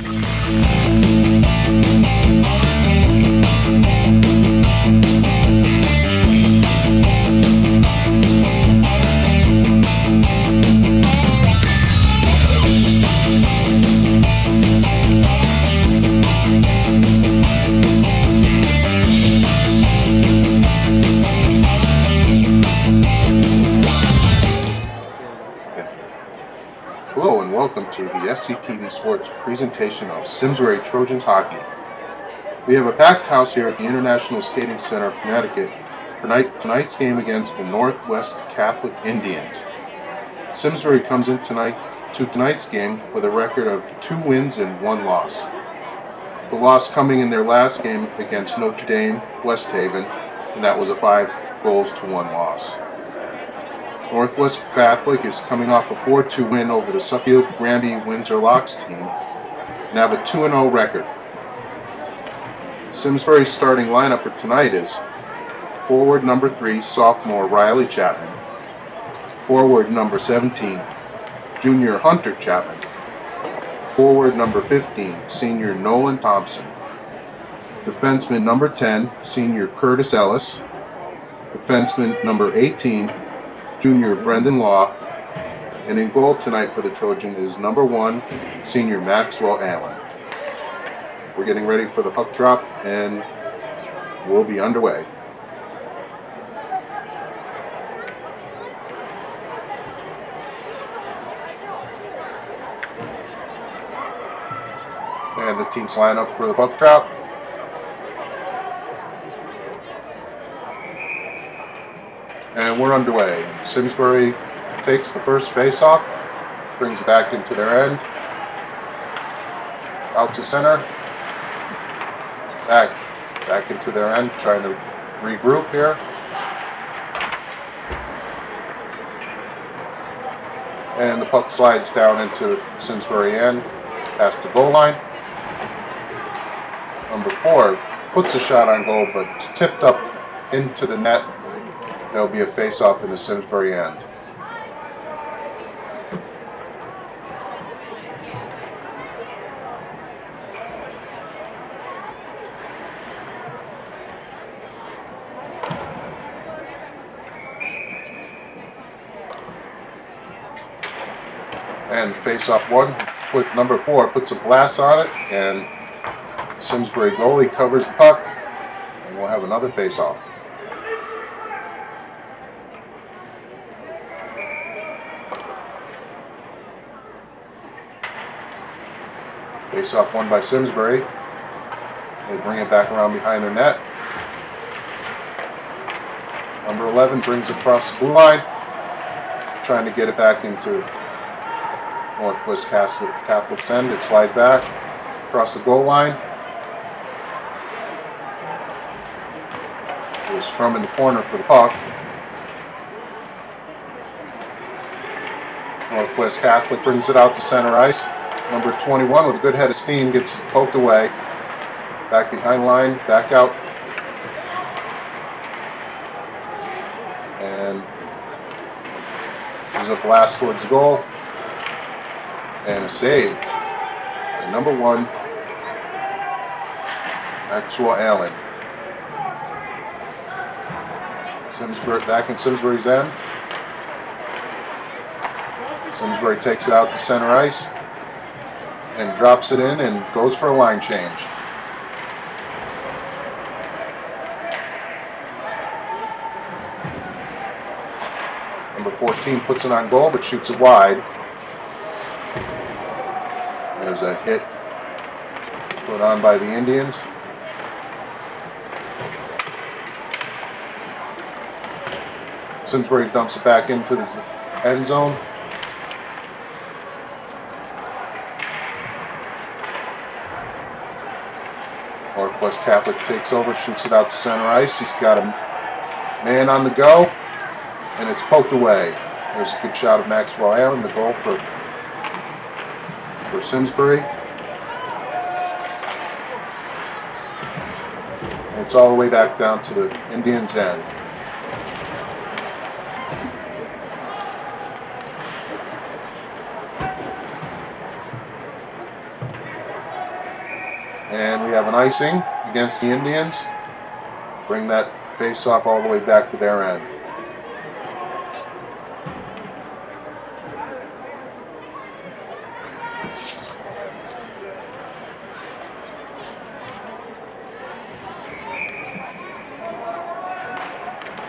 Hello presentation of Simsbury Trojans Hockey. We have a packed house here at the International Skating Center of Connecticut for night, tonight's game against the Northwest Catholic Indians. Simsbury comes in tonight to tonight's game with a record of two wins and one loss. The loss coming in their last game against Notre Dame West Haven, and that was a five goals to one loss. Northwest Catholic is coming off a 4-2 win over the Suffield Granby Windsor Locks team and have a 2-0 record. Simsbury's starting lineup for tonight is forward number 3, sophomore Riley Chapman, forward number 17, junior Hunter Chapman, forward number 15, senior Nolan Thompson, defenseman number 10, senior Curtis Ellis, defenseman number 18, junior Brendan Law, and in goal tonight for the Trojan is number one, senior Maxwell Allen. We're getting ready for the puck drop and we'll be underway. And the teams line up for the puck drop. And we're underway. Simsbury takes the first face-off, brings it back into their end, out to center, back, back into their end, trying to regroup here. And the puck slides down into the Simsbury end, past the goal line. Number four puts a shot on goal, but tipped up into the net There'll be a face-off in the Simsbury end. Face-off one, put number four puts a blast on it, and Simsbury goalie covers the puck, and we'll have another face-off. Face off one by Simsbury. They bring it back around behind their net. Number 11 brings it across the blue line, trying to get it back into Northwest Catholic's end. It slide back across the goal line. A scrum in the corner for the puck. Northwest Catholic brings it out to center ice. Number 21 with a good head of steam gets poked away. Back behind line, back out. And there's a blast towards goal. And a save. And number one, Maxwell Allen. Simsbury back in Simsbury's end. Simsbury takes it out to center ice and drops it in and goes for a line change. Number 14 puts it on goal but shoots it wide. There's a hit put on by the Indians. Simsbury dumps it back into the end zone. Northwest Catholic takes over, shoots it out to center ice. He's got a man on the go, and it's poked away. There's a good shot of Maxwell Allen, the goal for, for Simsbury. And it's all the way back down to the Indians' end. And we have an icing against the Indians. Bring that face off all the way back to their end.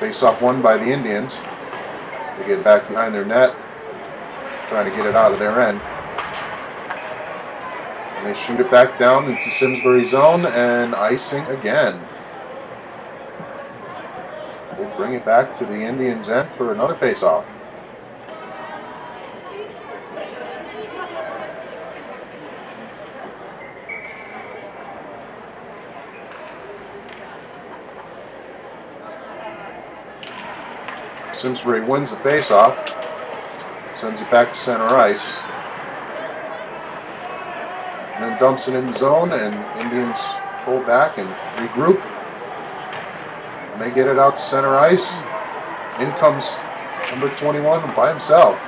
Face off won by the Indians. They get back behind their net, trying to get it out of their end. And they shoot it back down into Simsbury zone and icing again. We'll bring it back to the Indians end for another face-off. Simsbury wins the face-off, sends it back to center ice, then dumps it in the zone, and Indians pull back and regroup. And they get it out to center ice. In comes number 21 by himself.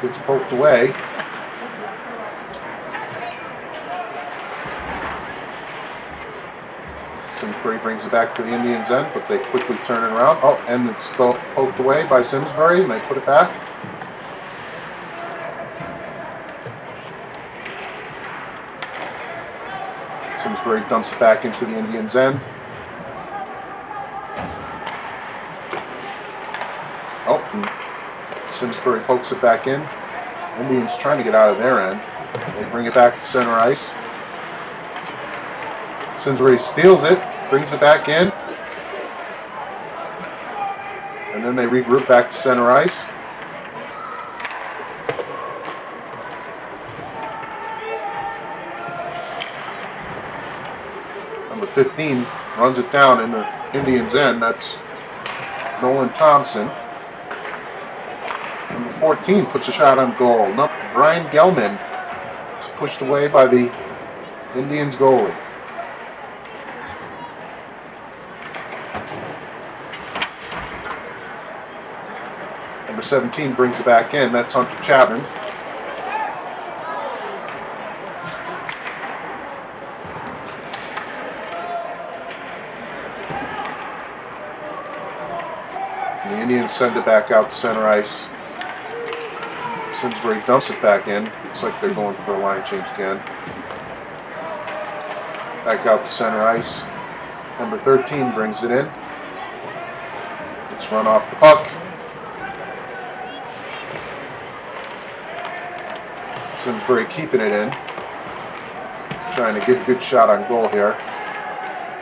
Gets poked away. Simsbury brings it back to the Indians' end, but they quickly turn it around. Oh, and it's poked away by Simsbury, and they put it back. Simsbury dumps it back into the Indians' end. Oh, and Simsbury pokes it back in. Indians trying to get out of their end. They bring it back to center ice. Simsbury steals it, brings it back in. And then they regroup back to center ice. Number 15 runs it down in the Indians' end. That's Nolan Thompson. Number 14 puts a shot on goal. Brian Gelman is pushed away by the Indians goalie. 17 brings it back in. That's Hunter Chapman. And the Indians send it back out to center ice. Simsbury dumps it back in. Looks like they're going for a line change again. Back out to center ice. Number 13 brings it in. It's run off the puck. Simsbury keeping it in. Trying to get a good shot on goal here.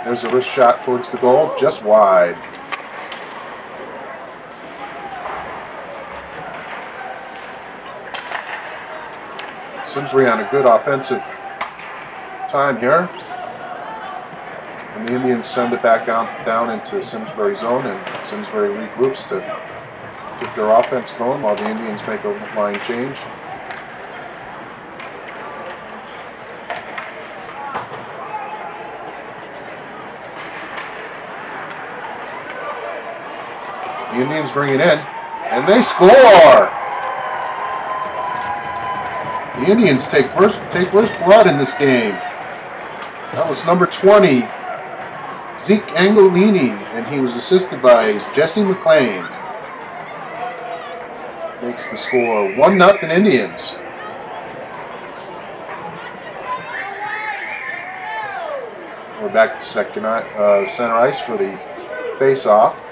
There's a wrist shot towards the goal, just wide. Simsbury on a good offensive time here. And the Indians send it back out, down into Simsbury zone, and Simsbury regroups to get their offense going while the Indians make a line change. The bring it in, and they score! The Indians take first take first blood in this game. That was number 20, Zeke Angelini, and he was assisted by Jesse McLean. Makes the score 1-0 Indians. We're back to second uh, center ice for the face-off.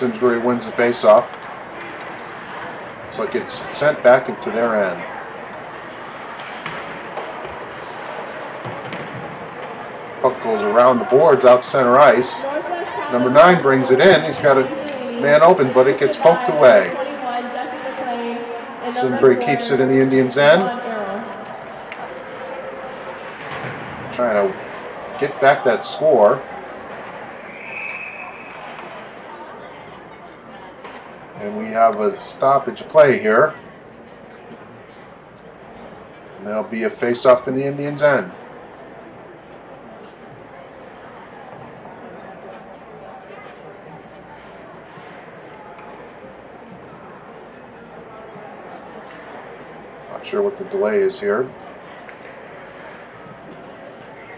Simsbury wins the face-off, but gets sent back into their end. Puck goes around the boards out center ice. Number 9 brings it in. He's got a man open, but it gets poked away. Simsbury keeps it in the Indians' end. Trying to get back that score. And we have a stoppage play here. And there'll be a face-off in the Indians' end. Not sure what the delay is here.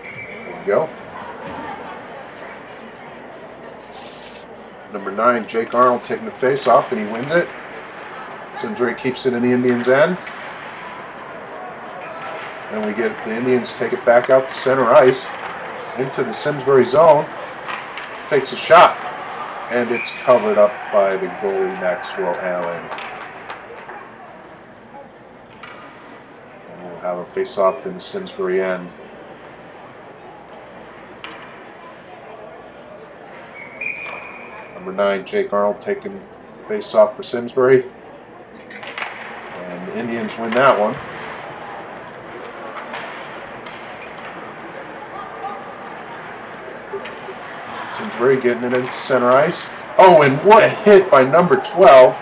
There we go. Nine, Jake Arnold taking the face off, and he wins it. Simsbury keeps it in the Indians' end. Then we get the Indians take it back out to center ice into the Simsbury zone. Takes a shot, and it's covered up by the goalie Maxwell Allen. And we'll have a face-off in the Simsbury end. Number nine, Jake Arnold taking face-off for Simsbury. And the Indians win that one. Simsbury getting it into center ice. Oh, and what a hit by number 12.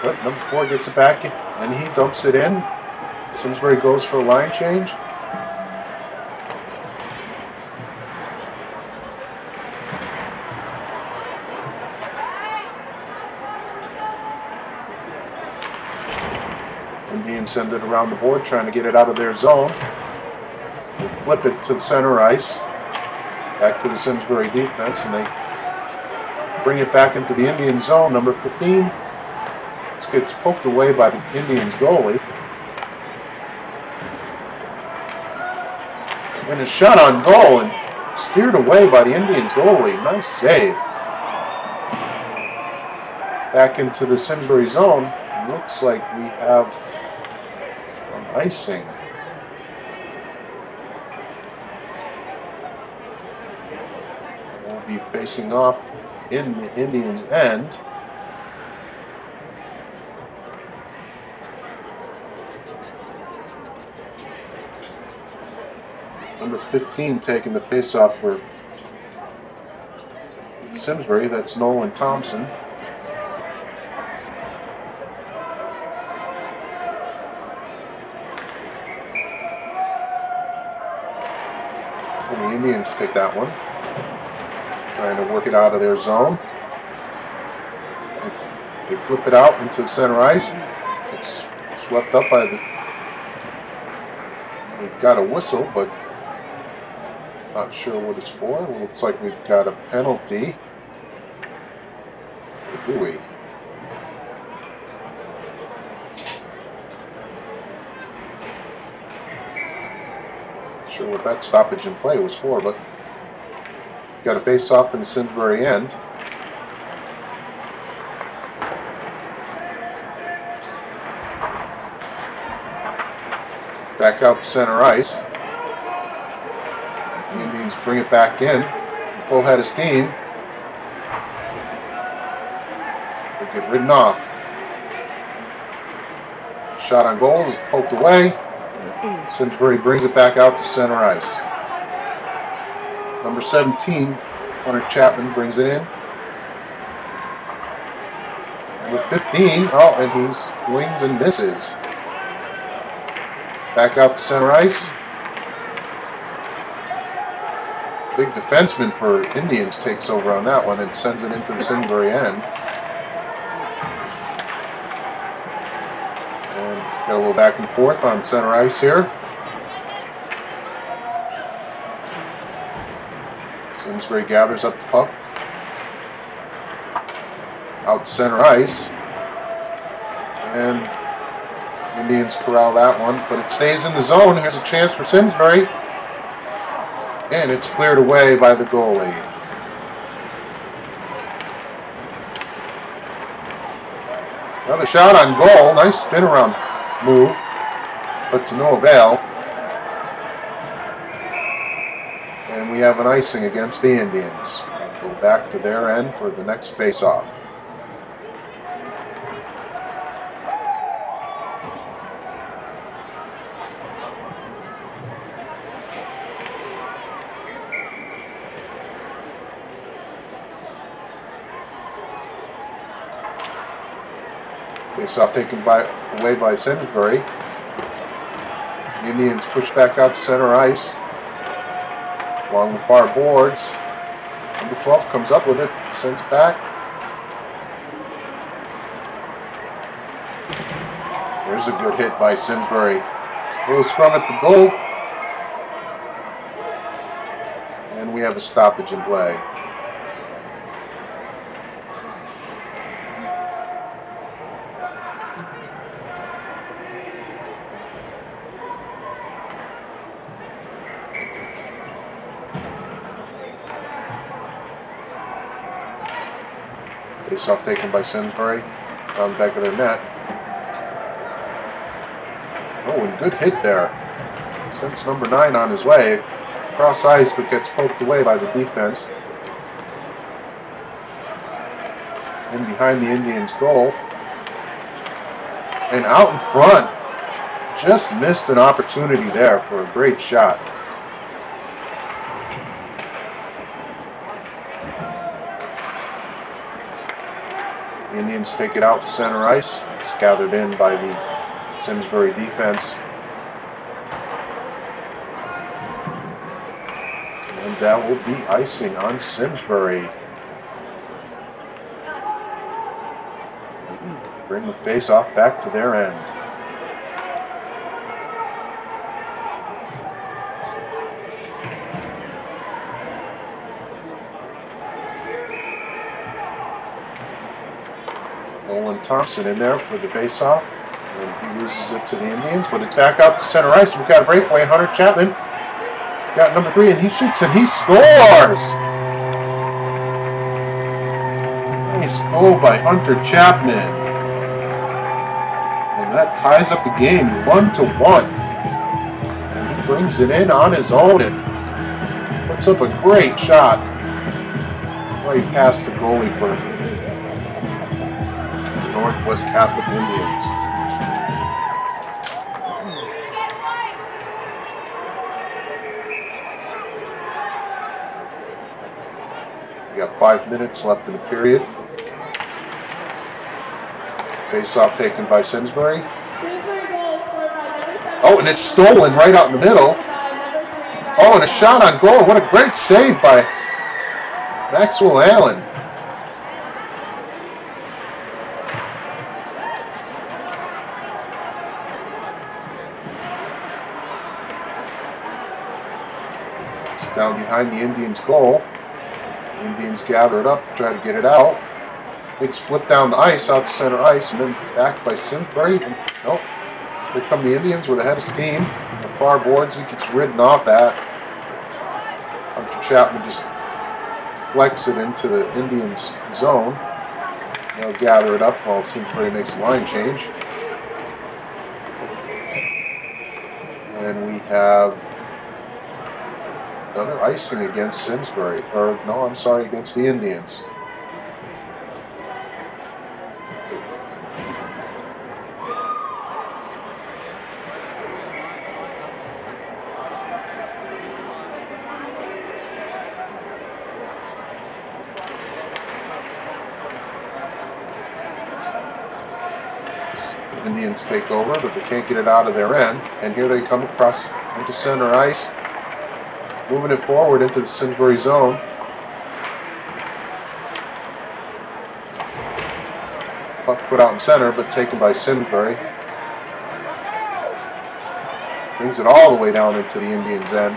But number 4 gets it back, and he dumps it in. Simsbury goes for a line change. Indians send it around the board, trying to get it out of their zone. They flip it to the center ice, back to the Simsbury defense, and they bring it back into the Indian zone, number 15. This gets poked away by the Indians goalie. And a shot on goal and steered away by the Indians goalie. Nice save. Back into the Simsbury zone. Looks like we have an icing. be facing off in the Indians' end. Number 15 taking the face-off for Simsbury. That's Nolan Thompson. Indians take that one. Trying to work it out of their zone. They flip it out into the center ice. Gets swept up by the... We've got a whistle, but not sure what it's for. Looks like we've got a penalty. Or do we? Not sure what that stoppage in play was for, but you've Got a face-off in the Simsbury end. Back out center ice. The Indians bring it back in. Full head of steam. They get ridden off. Shot on goal is poked away. Simsbury brings it back out to center ice. Number 17, Hunter Chapman brings it in. Number 15, oh, and he swings and misses. Back out to center ice. Big defenseman for Indians takes over on that one and sends it into the Simsbury end. And a little back and forth on center ice here. Simsbury gathers up the puck. Out center ice. And Indians corral that one, but it stays in the zone. Here's a chance for Simsbury. And it's cleared away by the goalie. Another shot on goal. Nice spin around move, but to no avail. And we have an icing against the Indians. Go back to their end for the next face-off. Face-off taken by, away by Simsbury. The Indians push back out to center ice along the far boards. Number 12 comes up with it, sends it back. There's a good hit by Simsbury. A little scrum at the goal. And we have a stoppage in play. Face off taken by Simsbury around the back of their net. Oh, and good hit there. Sends number nine on his way. Cross ice, but gets poked away by the defense. In behind the Indians' goal. And out in front. Just missed an opportunity there for a great shot. Take it out to center ice. It's gathered in by the Simsbury defense. And that will be icing on Simsbury. Bring the face-off back to their end. Nolan Thompson in there for the face-off. And he loses it to the Indians, but it's back out to center ice. We've got a breakaway. Hunter Chapman. He's got number three, and he shoots and he scores! Nice goal by Hunter Chapman. And that ties up the game one to one. And he brings it in on his own and puts up a great shot right past the goalie for Northwest Catholic Indians. We got five minutes left in the period. Face off taken by Simsbury. Oh, and it's stolen right out in the middle. Oh, and a shot on goal. What a great save by Maxwell Allen. It's down behind the Indians' goal. The Indians gather it up, try to get it out. It's flipped down the ice, out to center ice, and then back by Simsbury. And, nope. Here come the Indians with a head of steam. The far boards, he gets ridden off that. Hunter Chapman just deflects it into the Indians' zone. They'll gather it up while Simsbury makes a line change. And we have another icing against Simsbury. Or, no, I'm sorry, against the Indians. Indians take over, but they can't get it out of their end. And here they come across into center ice, moving it forward into the Simsbury zone. Puck put out in center, but taken by Simsbury. Brings it all the way down into the Indians' end.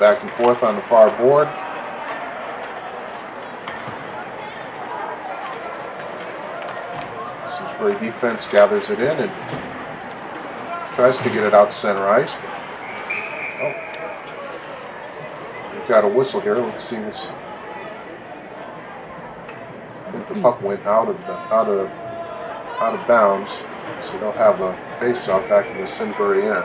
back and forth on the far board. Defense gathers it in and tries to get it out center ice. oh. We've got a whistle here. Let's see this. I think the puck went out of the out of out of bounds, so they'll have a face-off back to the Simsbury end.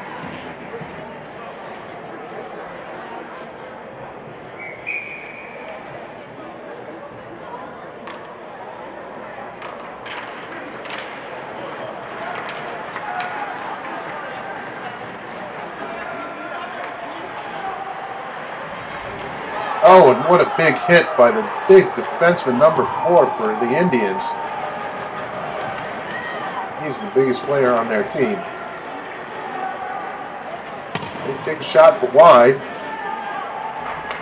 Oh, and what a big hit by the big defenseman number four for the Indians. He's the biggest player on their team. They take a shot, but wide.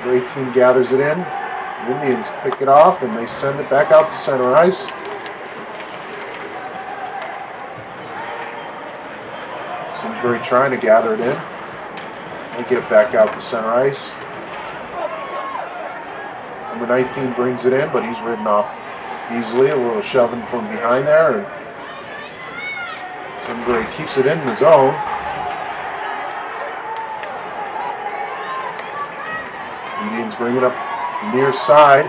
Great team gathers it in. The Indians pick it off and they send it back out to center ice. Simsbury trying to gather it in. They get it back out to center ice. Number 19 brings it in, but he's ridden off easily. A little shoving from behind there. and Simsbury keeps it in the zone. Indians bring it up near side.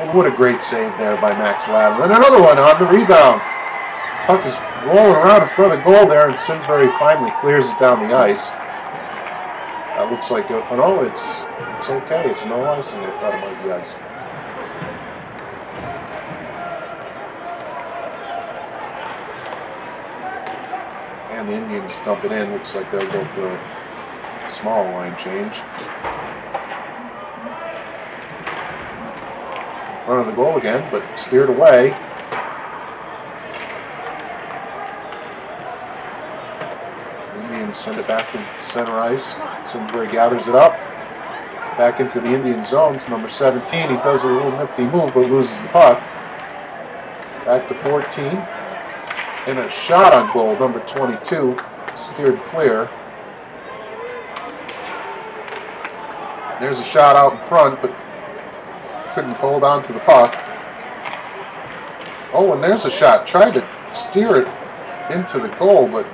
And what a great save there by Max. And another one on the rebound. Puck is rolling around in front of the goal there, and Simsbury finally clears it down the ice. That looks like, a, oh no, it's, it's okay. It's no icing. they thought it might be icing. And the Indians dump it in. Looks like they'll go for a small line change. In front of the goal again, but steered away. Send it back to center ice. Simsbury gathers it up. Back into the Indian zones. Number 17, he does a little nifty move, but loses the puck. Back to 14. And a shot on goal, number 22, steered clear. There's a shot out in front, but couldn't hold on to the puck. Oh, and there's a shot. Tried to steer it into the goal, but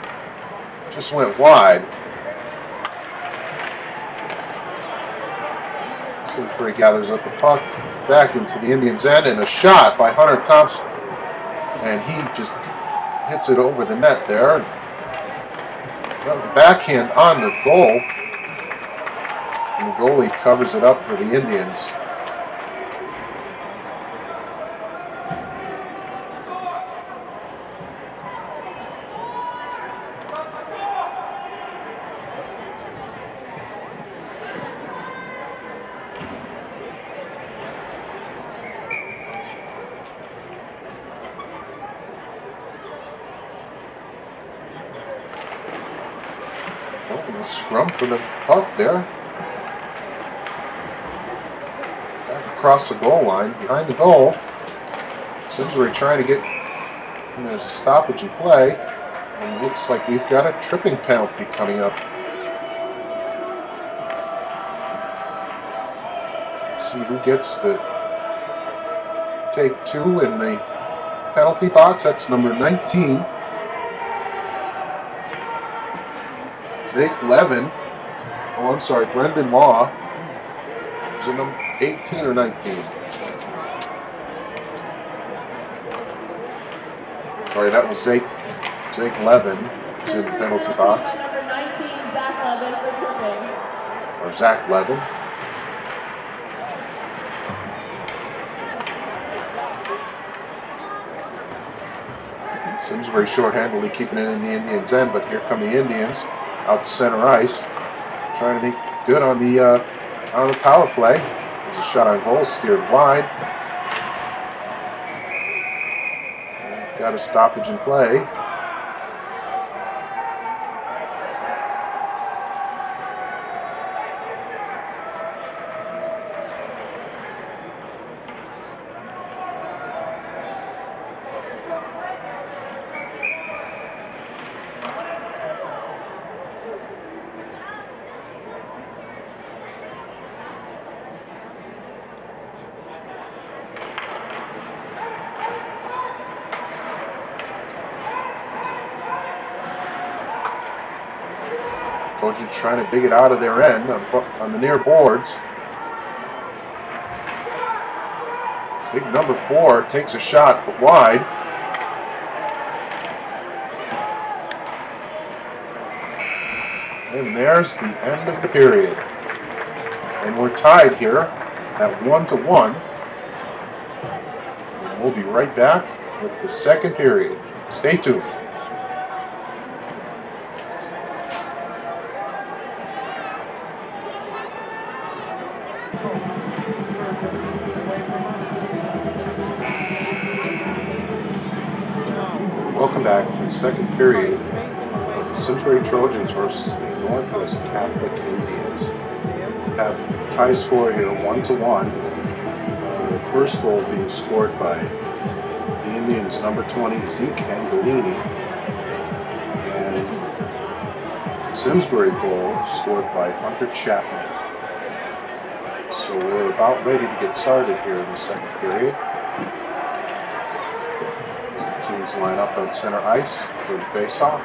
just went wide. Simsbury gathers up the puck back into the Indians' end, and a shot by Hunter Thompson. And he just hits it over the net there. Well, backhand on the goal. And the goalie covers it up for the Indians. Scrum for the puck there. Back across the goal line, behind the goal. Simsbury trying to get, and there's a stoppage in play. And looks like we've got a tripping penalty coming up. Let's see who gets the take two in the penalty box. That's number 19. Zake Levin. Oh, I'm sorry, Brendan Law. Was it number 18 or 19? Sorry, that was Zake, Zake Levin. It's in the penalty box. Or Zach Levin. Simsbury short-handedly keeping it in the Indians' end, but here come the Indians out to center ice, trying to make good on the uh, on the power play. There's a shot on goal, steered wide. And we've got a stoppage in play. Trojans trying to dig it out of their end on, on the near boards. Big number four takes a shot, but wide. And there's the end of the period. And we're tied here at one to one. And we'll be right back with the second period. Stay tuned. Second period of the Simsbury Trojans versus the Northwest Catholic Indians. Have tie score here, one to one. Uh, the first goal being scored by the Indians' number 20 Zeke Angolini, and Simsbury goal scored by Hunter Chapman. So we're about ready to get started here in the second period. As the teams line up at center ice for the face-off.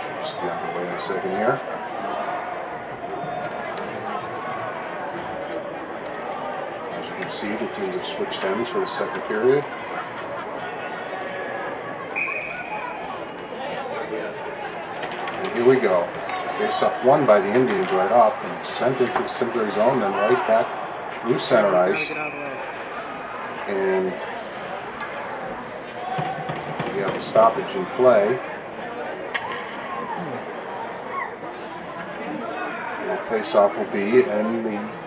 Should just be underway in the second here. As you can see, the teams have switched ends for the second period. And here we go. Face off won by the Indians right off and sent into the Simsbury zone, then right back through center ice. And we have a stoppage in play. And the face-off will be in the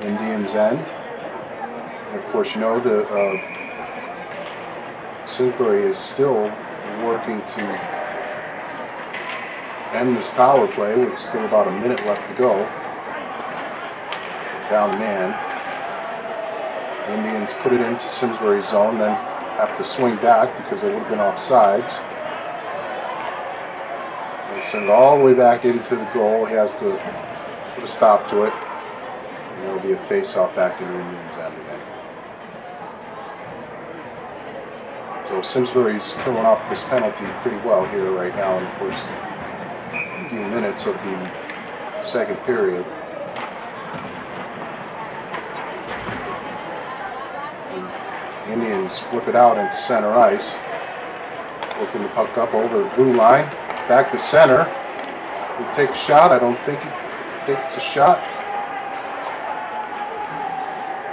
Indians' end. And of course, you know the uh, Simsbury is still working to end this power play with still about a minute left to go. Down man. Indians put it into Simsbury's zone, then have to swing back because they would have been off sides. They send it all the way back into the goal. He has to put a stop to it. And there will be a face-off back in the Indians' end again. So Simsbury's killing off this penalty pretty well here right now in the first few minutes of the second period. Indians flip it out into center ice. Working the puck up over the blue line. Back to center. We take a shot. I don't think he takes the shot.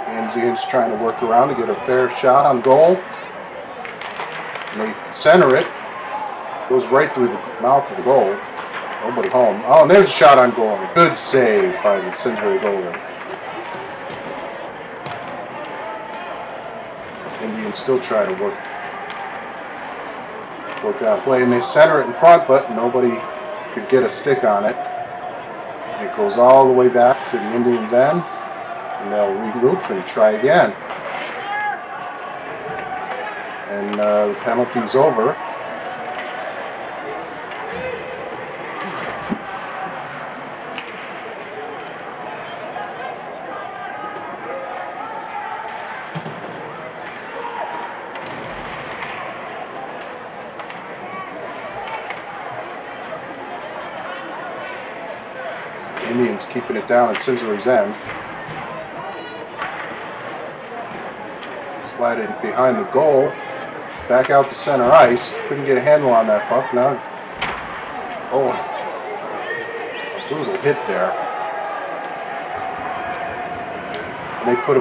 And Indians trying to work around to get a fair shot on goal. And they center it. Goes right through the mouth of the goal. Nobody home. Oh, and there's a shot on goal. Good save by the Simsbury goalie. Indians still try to work work that play, and they center it in front, but nobody could get a stick on it. It goes all the way back to the Indians' end, and they'll regroup and try again. And uh, the penalty's over. Indians keeping it down at Simsbury's end. Slide it behind the goal. Back out to center ice. Couldn't get a handle on that puck. Now, oh, a brutal hit there. And they put a,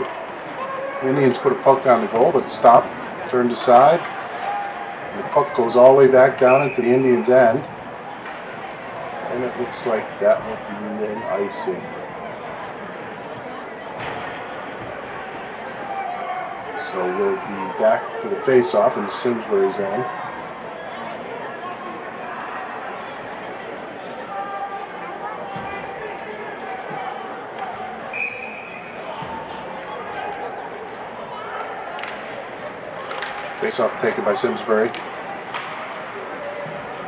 the Indians put a puck on the goal, but it stopped, turned aside. And the puck goes all the way back down into the Indians' end. And it looks like that will be an icing. So we'll be back for the face-off in Simsbury's end. Face-off taken by Simsbury.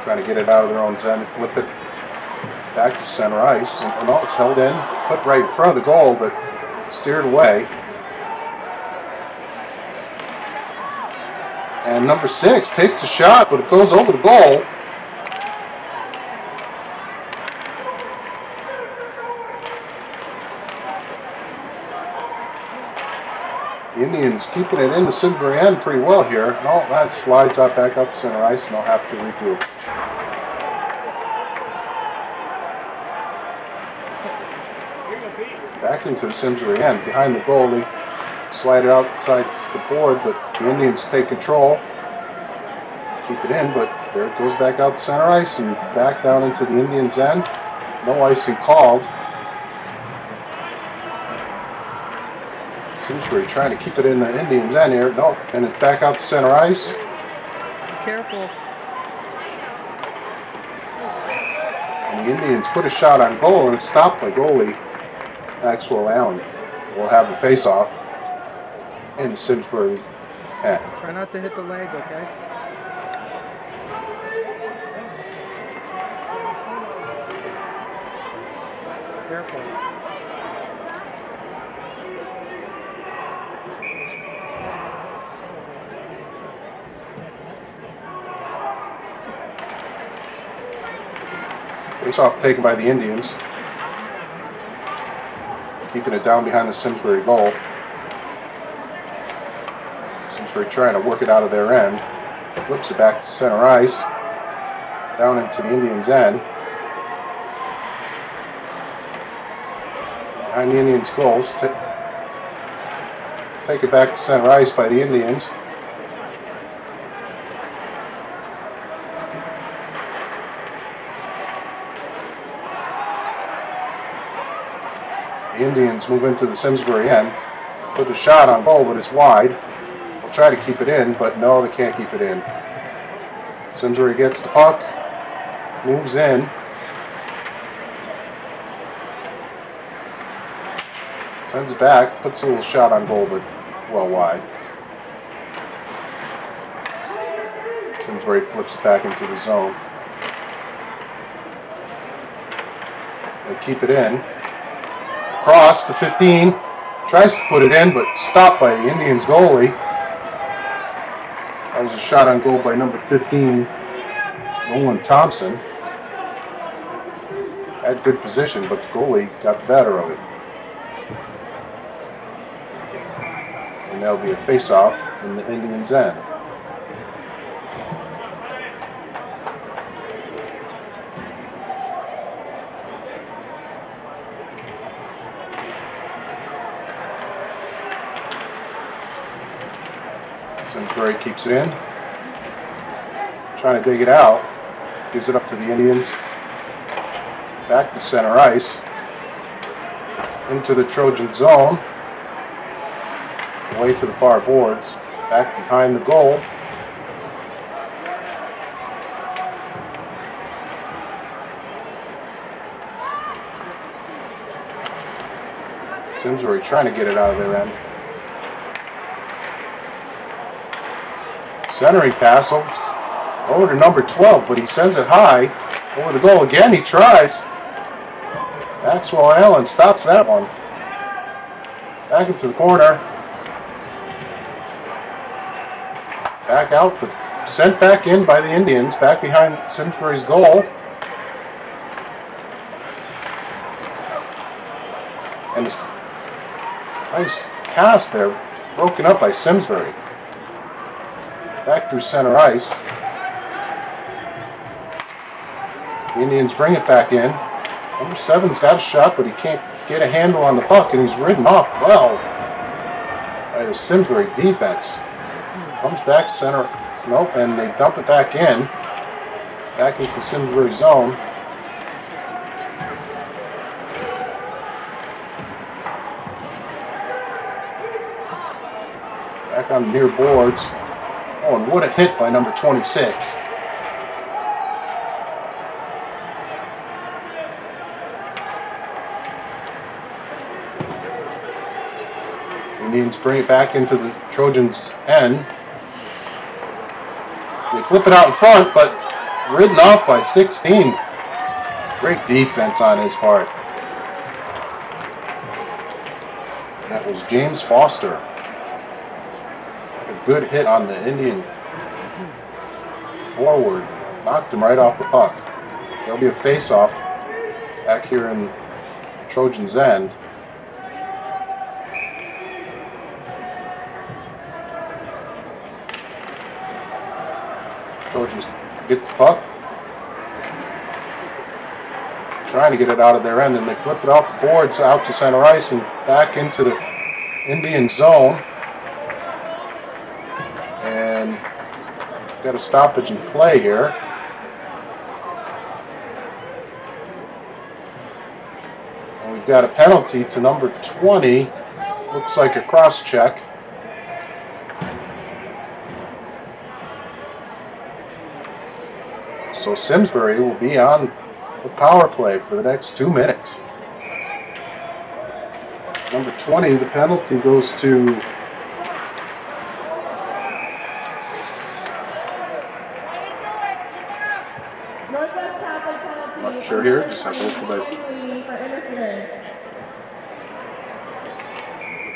Trying to get it out of their own end and flip it back to center ice. And, no, it's held in, put right in front of the goal, but steered away. And number six takes the shot, but it goes over the goal. The Indians keeping it in the Simsbury end pretty well here. No, that slides out back out to center ice, and they'll have to regroup. back into the Simsbury end. Behind the goalie, slide it outside the board, but the Indians take control. Keep it in, but there it goes back out to center ice and back down into the Indians' end. No icing called. Seems we're trying to keep it in the Indians' end here. No, and it's back out to center ice. Careful. And the Indians put a shot on goal and it's stopped by goalie Maxwell Allen. We'll have the face-off in Simsbury's end. Try not to hit the leg, okay? Careful. Face-off taken by the Indians. Keeping it down behind the Simsbury goal. Simsbury trying to work it out of their end. Flips it back to center ice. Down into the Indians' end. Behind the Indians' goals. Take it back to center ice by the Indians. The Indians move into the Simsbury end. Put a shot on goal, but it's wide. Try to keep it in, but no, they can't keep it in. Simsbury gets the puck, moves in. Sends it back, puts a little shot on goal, but well wide. Simsbury flips it back into the zone. They keep it in. Cross to 15. Tries to put it in, but stopped by the Indians goalie. That was a shot on goal by number 15, Nolan Thompson. Had good position, but the goalie got the better of it. And that'll be a face-off in the Indians' end. Simsbury keeps it in. Trying to dig it out. Gives it up to the Indians. Back to center ice. Into the Trojan zone. Away to the far boards. Back behind the goal. Simsbury trying to get it out of their end. Centering pass over, over to number 12, but he sends it high. Over the goal again, he tries. Maxwell Allen stops that one. Back into the corner. Back out, but sent back in by the Indians, back behind Simsbury's goal. And a nice pass there, broken up by Simsbury. Back through center ice. The Indians bring it back in. Number seven's got a shot, but he can't get a handle on the puck, and he's ridden off well by the Simsbury defense. Comes back center, nope, and they dump it back in, back into the Simsbury zone. Back on near boards. What a hit by number 26. Indians bring it back into the Trojans' end. They flip it out in front, but ridden off by 16. Great defense on his part. That was James Foster. A good hit on the Indian forward. Knocked him right off the puck. There'll be a face-off back here in Trojan's end. Trojans get the puck. Trying to get it out of their end, and they flip it off the boards out to center ice and back into the Indian zone. And got a stoppage in play here. And we've got a penalty to number 20. Looks like a cross check. So Simsbury will be on the power play for the next two minutes. Number 20, the penalty goes to Here, just have to at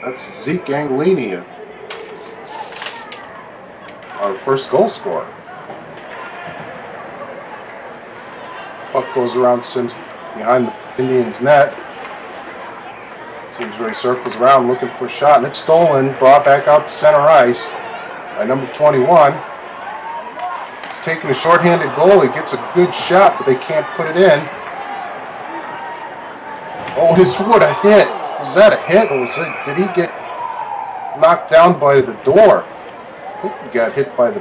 That's Zeke Angolini, our first goal scorer. Buck goes around Sims behind the Indians' net. Simsbury circles around looking for a shot, and it's stolen, brought back out to center ice by number 21. He's taking a shorthanded goal. He gets a good shot, but they can't put it in. Oh, this what a hit! Was that a hit, or was it? Did he get knocked down by the door? I think he got hit by the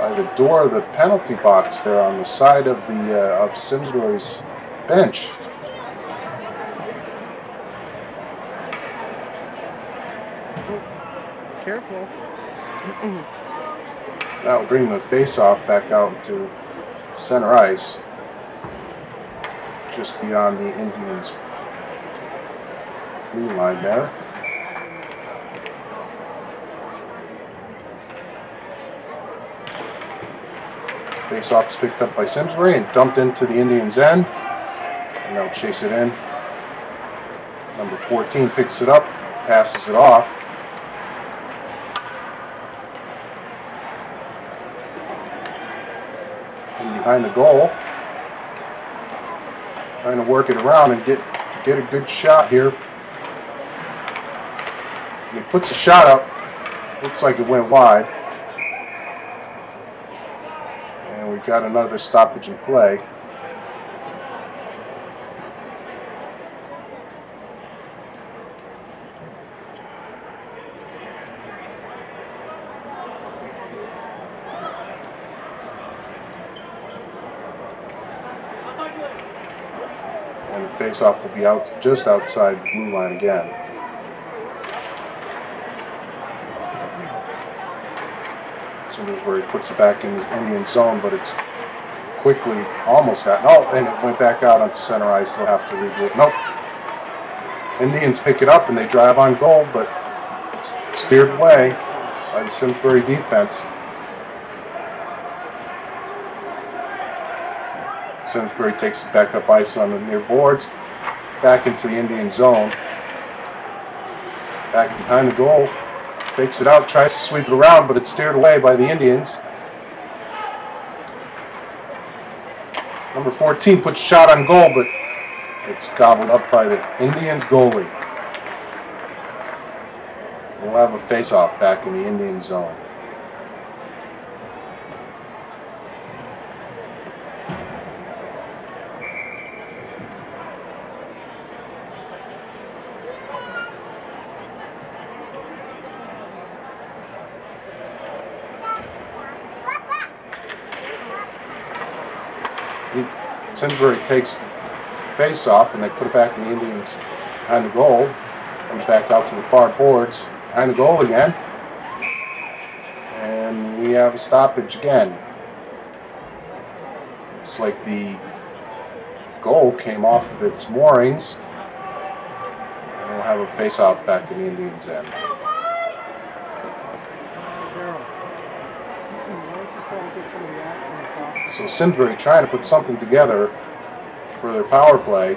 by the door of the penalty box there on the side of the uh, of Simsbury's bench. Careful. That'll bring the face-off back out into center ice, just beyond the Indians' blue line there. Face-off is picked up by Simsbury and dumped into the Indians' end, and they'll chase it in. Number 14 picks it up, passes it off. And behind the goal. Trying to work it around and get to get a good shot here. He puts a shot up. Looks like it went wide. And we got another stoppage in play. Face-off will be out just outside the blue line again. As where he puts it back in his Indian zone, but it's quickly almost out. Oh, and it went back out onto center ice. They'll have to regroup. Nope. Indians pick it up and they drive on goal, but it's steered away by the Simsbury defense. Simsbury takes it back up ice on the near boards, back into the Indian zone. Back behind the goal, takes it out, tries to sweep it around, but it's steered away by the Indians. Number 14 puts shot on goal, but it's gobbled up by the Indians goalie. We'll have a face-off back in the Indian zone. Simsbury takes the face off and they put it back in the Indians behind the goal. Comes back out to the far boards behind the goal again. And we have a stoppage again. Looks like the goal came off of its moorings. And we'll have a face-off back in the Indians' end. So Simsbury trying to put something together for their power play.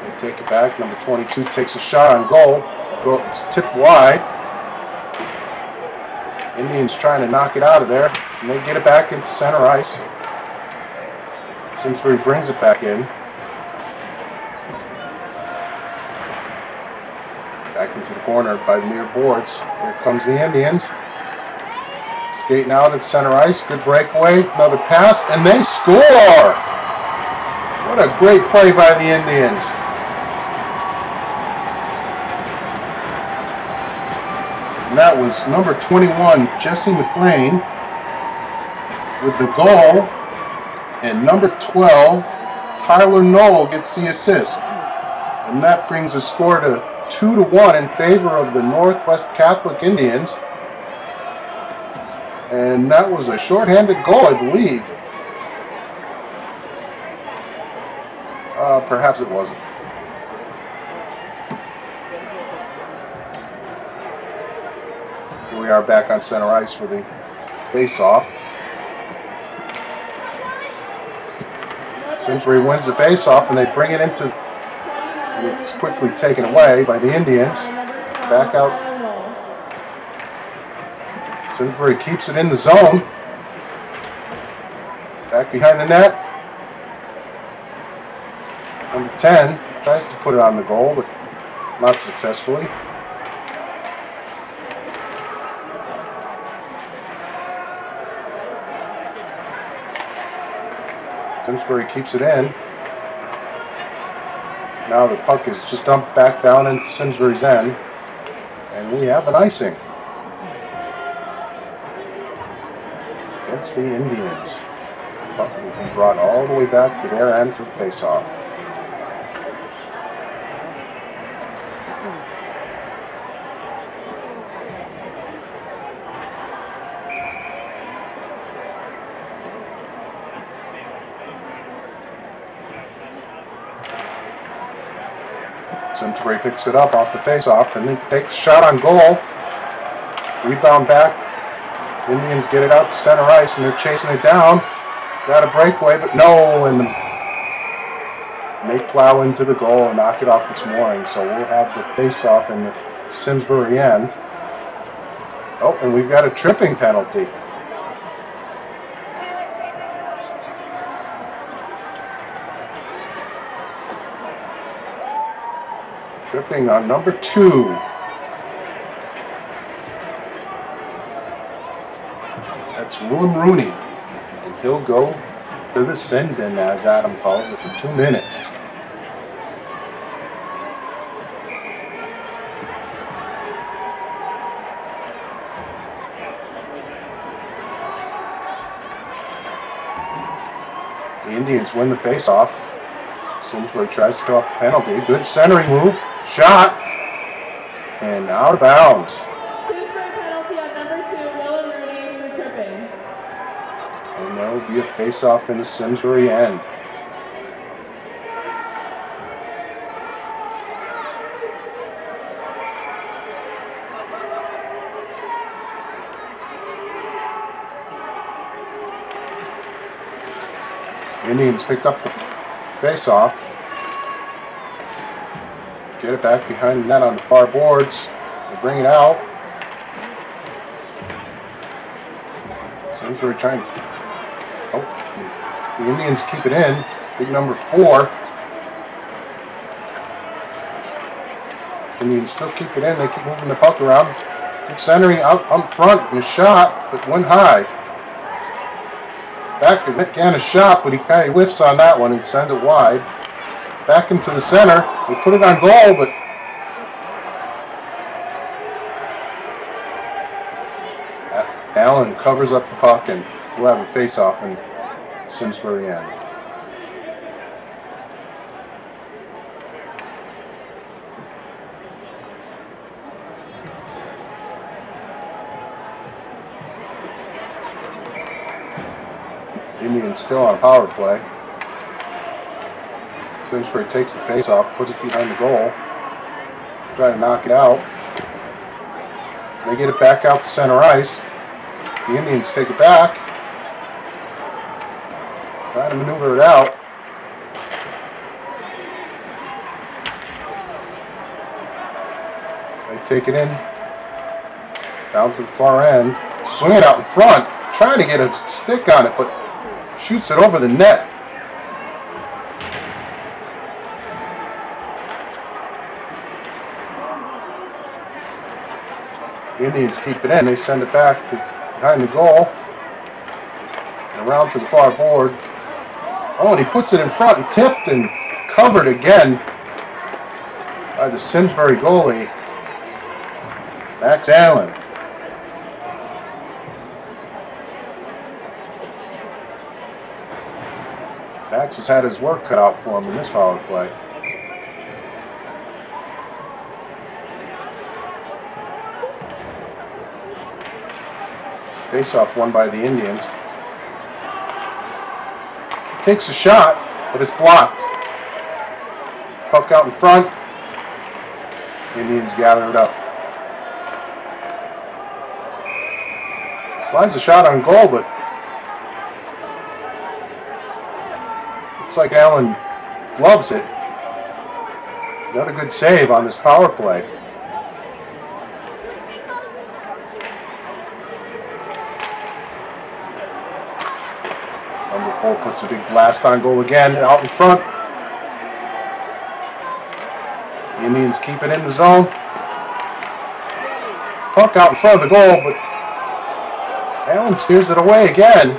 They take it back. Number 22 takes a shot on goal. It's tipped wide. Indians trying to knock it out of there. And they get it back into center ice. Simsbury brings it back in. Back into the corner by the near boards. Here comes the Indians. Skating out at center ice. Good breakaway. Another pass. And they score! What a great play by the Indians. And that was number 21, Jesse McLean, with the goal. And number 12, Tyler Knoll gets the assist. And that brings the score to 2 to 1 in favor of the Northwest Catholic Indians. And that was a shorthanded goal, I believe. Uh, perhaps it wasn't. Here we are back on center ice for the face-off. Simsbury wins the face-off and they bring it into and it's quickly taken away by the Indians. Back out. Simsbury keeps it in the zone. Back behind the net. Number 10 tries to put it on the goal, but not successfully. Simsbury keeps it in. Now the puck is just dumped back down into Simsbury's end. And we have an icing. Against the Indians. Puck will be brought all the way back to their end for the face-off. Simsbury picks it up off the face-off and he takes a shot on goal. Rebound back. Indians get it out to center ice and they're chasing it down. Got a breakaway, but no, and the, they plow into the goal and knock it off its mooring. So we'll have the face-off in the Simsbury end. Oh, and we've got a tripping penalty. Tripping on number two. That's Willem Rooney. And he'll go to the sin bin, as Adam calls it, for two minutes. The Indians win the face-off. Simsbury tries to get off the penalty. Good centering move. Shot. And out of bounds. And a face-off in the Simsbury end. Indians pick up the face-off. Get it back behind the net on the far boards. They bring it out. Simsbury trying. The Indians keep it in. Big number four. Indians still keep it in. They keep moving the puck around. Good centering out up front and a shot, but one high. Back again a shot, but he kind of whiffs on that one and sends it wide. Back into the center. They put it on goal, but Allen covers up the puck and we'll have a face-off in Simsbury end. Indians still on power play. Simsbury takes the face off, puts it behind the goal, trying to knock it out. They get it back out to center ice. The Indians take it back, to maneuver it out. They take it in, down to the far end, swing it out in front, trying to get a stick on it, but shoots it over the net. The Indians keep it in. They send it back to behind the goal. And around to the far board. Oh, and he puts it in front and tipped and covered again by the Simsbury goalie, Max Allen. Max has had his work cut out for him in this power play. Face-off won by the Indians. Takes a shot, but it's blocked. Puck out in front. Indians gather it up. Slides a shot on goal, but looks like Allen gloves it. Another good save on this power play. Puts a big blast on goal again out in front. The Indians keep it in the zone. Puck out in front of the goal, but Allen steers it away again.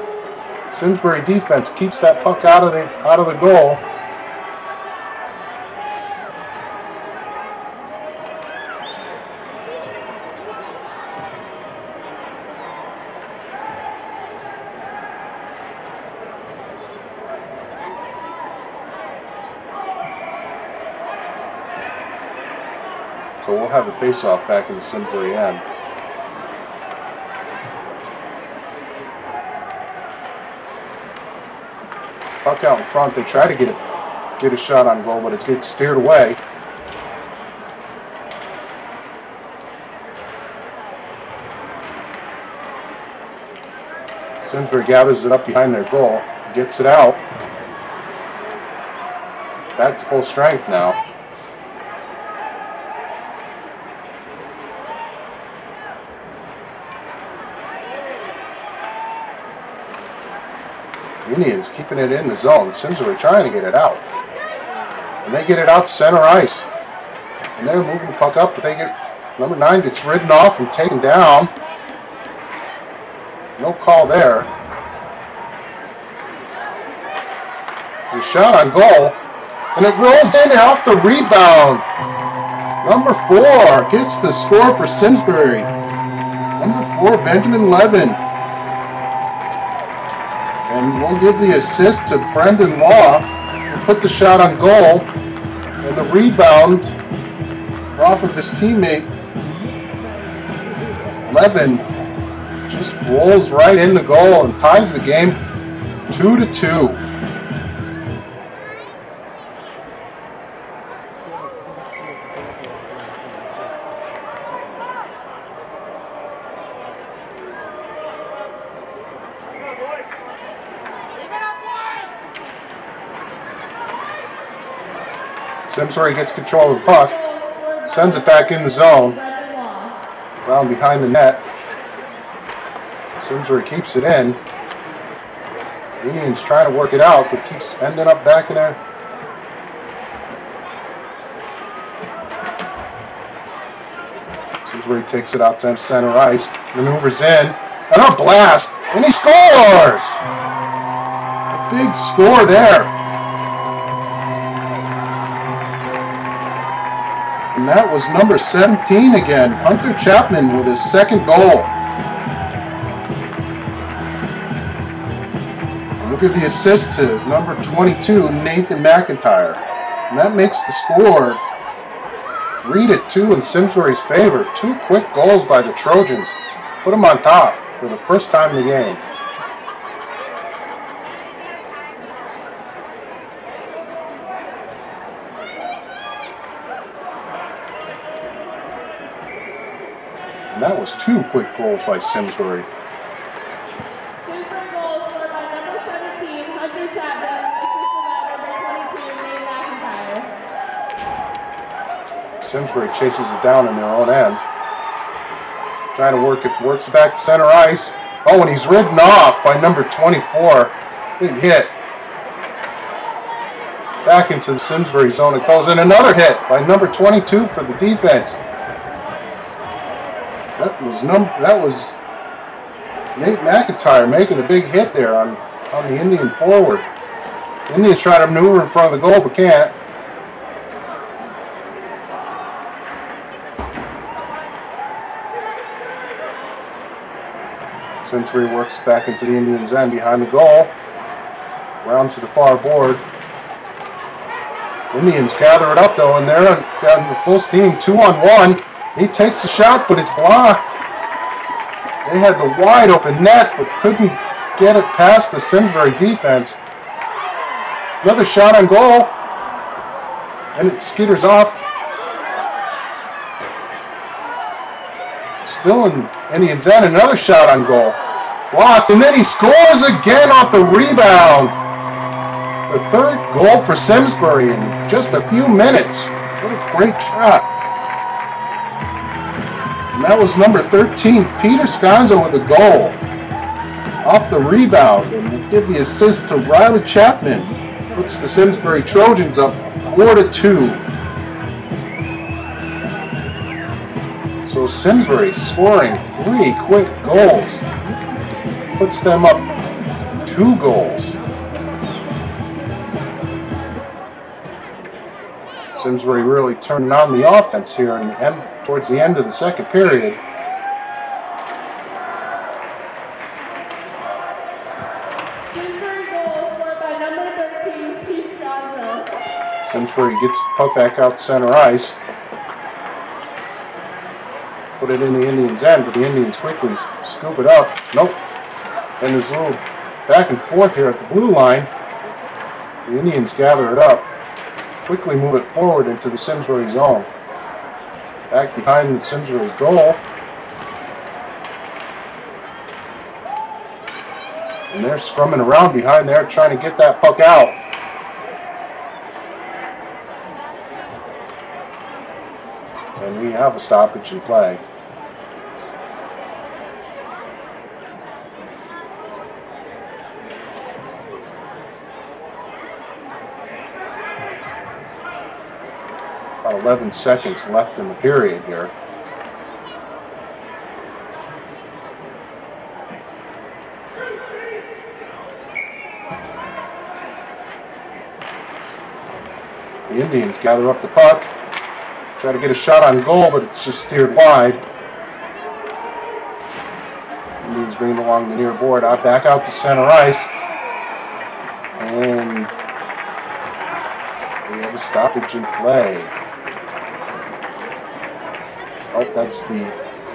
Simsbury defense keeps that puck out of the out of the goal. The face-off back in the Simsbury end. Puck out in front. They try to get a, get a shot on goal, but it's getting steered away. Simsbury gathers it up behind their goal, gets it out. Back to full strength now. Indians keeping it in the zone. Simsbury trying to get it out. And they get it out center ice. And they're moving the puck up, but they get number nine gets ridden off and taken down. No call there. And shot on goal. And it rolls in off the rebound. Number four gets the score for Simsbury. Number four, Benjamin Levin. And we'll give the assist to Brendan Law, who put the shot on goal. And the rebound off of his teammate, Levin, just rolls right in the goal and ties the game 2 to 2. Simsbury gets control of the puck, sends it back in the zone, around behind the net. Simsbury keeps it in. The trying to work it out, but keeps ending up back in there. Simsbury takes it out to center ice, maneuvers in, and a blast, and he scores! A big score there. And that was number 17 again, Hunter Chapman with his second goal. We'll give the assist to number 22, Nathan McIntyre. And that makes the score 3 to 2 in Simsbury's favor. Two quick goals by the Trojans. Put them on top for the first time in the game. That was two quick goals by Simsbury. Simsbury goal scored by number 17, Hunter Chapman, assisted by number 22, Nate McIntyre. Simsbury chases it down in their own end. Trying to work it, works it back to center ice. Oh, and he's ridden off by number 24. Big hit. Back into the Simsbury zone. It goes in another hit by number 22 for the defense. That was num that was Nate McIntyre making a big hit there on, on the Indian forward. Indians try to maneuver in front of the goal but can't. Simsbury works back into the Indians' end behind the goal. Round to the far board. Indians gather it up though, and they're on, on full steam, two on one. He takes a shot, but it's blocked. They had the wide open net, but couldn't get it past the Simsbury defense. Another shot on goal. And it skitters off. Still in Indians end. Another shot on goal. Blocked. And then he scores again off the rebound. The third goal for Simsbury in just a few minutes. What a great shot. And that was number 13, Peter Sconzo with a goal. Off the rebound. And give the assist to Riley Chapman. Puts the Simsbury Trojans up 4 to 2. So Simsbury scoring three quick goals. Puts them up two goals. Simsbury really turning on the offense here in the end, towards the end of the second period. Simsbury goal scored by number 13, Pete Sconzo. Simsbury gets the puck back out center ice. Put it in the Indians' end, but the Indians quickly scoop it up. Nope. And there's a little back and forth here at the blue line. The Indians gather it up. Quickly move it forward into the Simsbury zone. Back behind the Simsbury's goal. And they're scrumming around behind there trying to get that puck out. And we have a stoppage in play. About 11 seconds left in the period here. The Indians gather up the puck. Try to get a shot on goal, but it's just steered wide. Indians bring it along the near board. Out back out to center ice. And we have a stoppage in play. Oh, that's the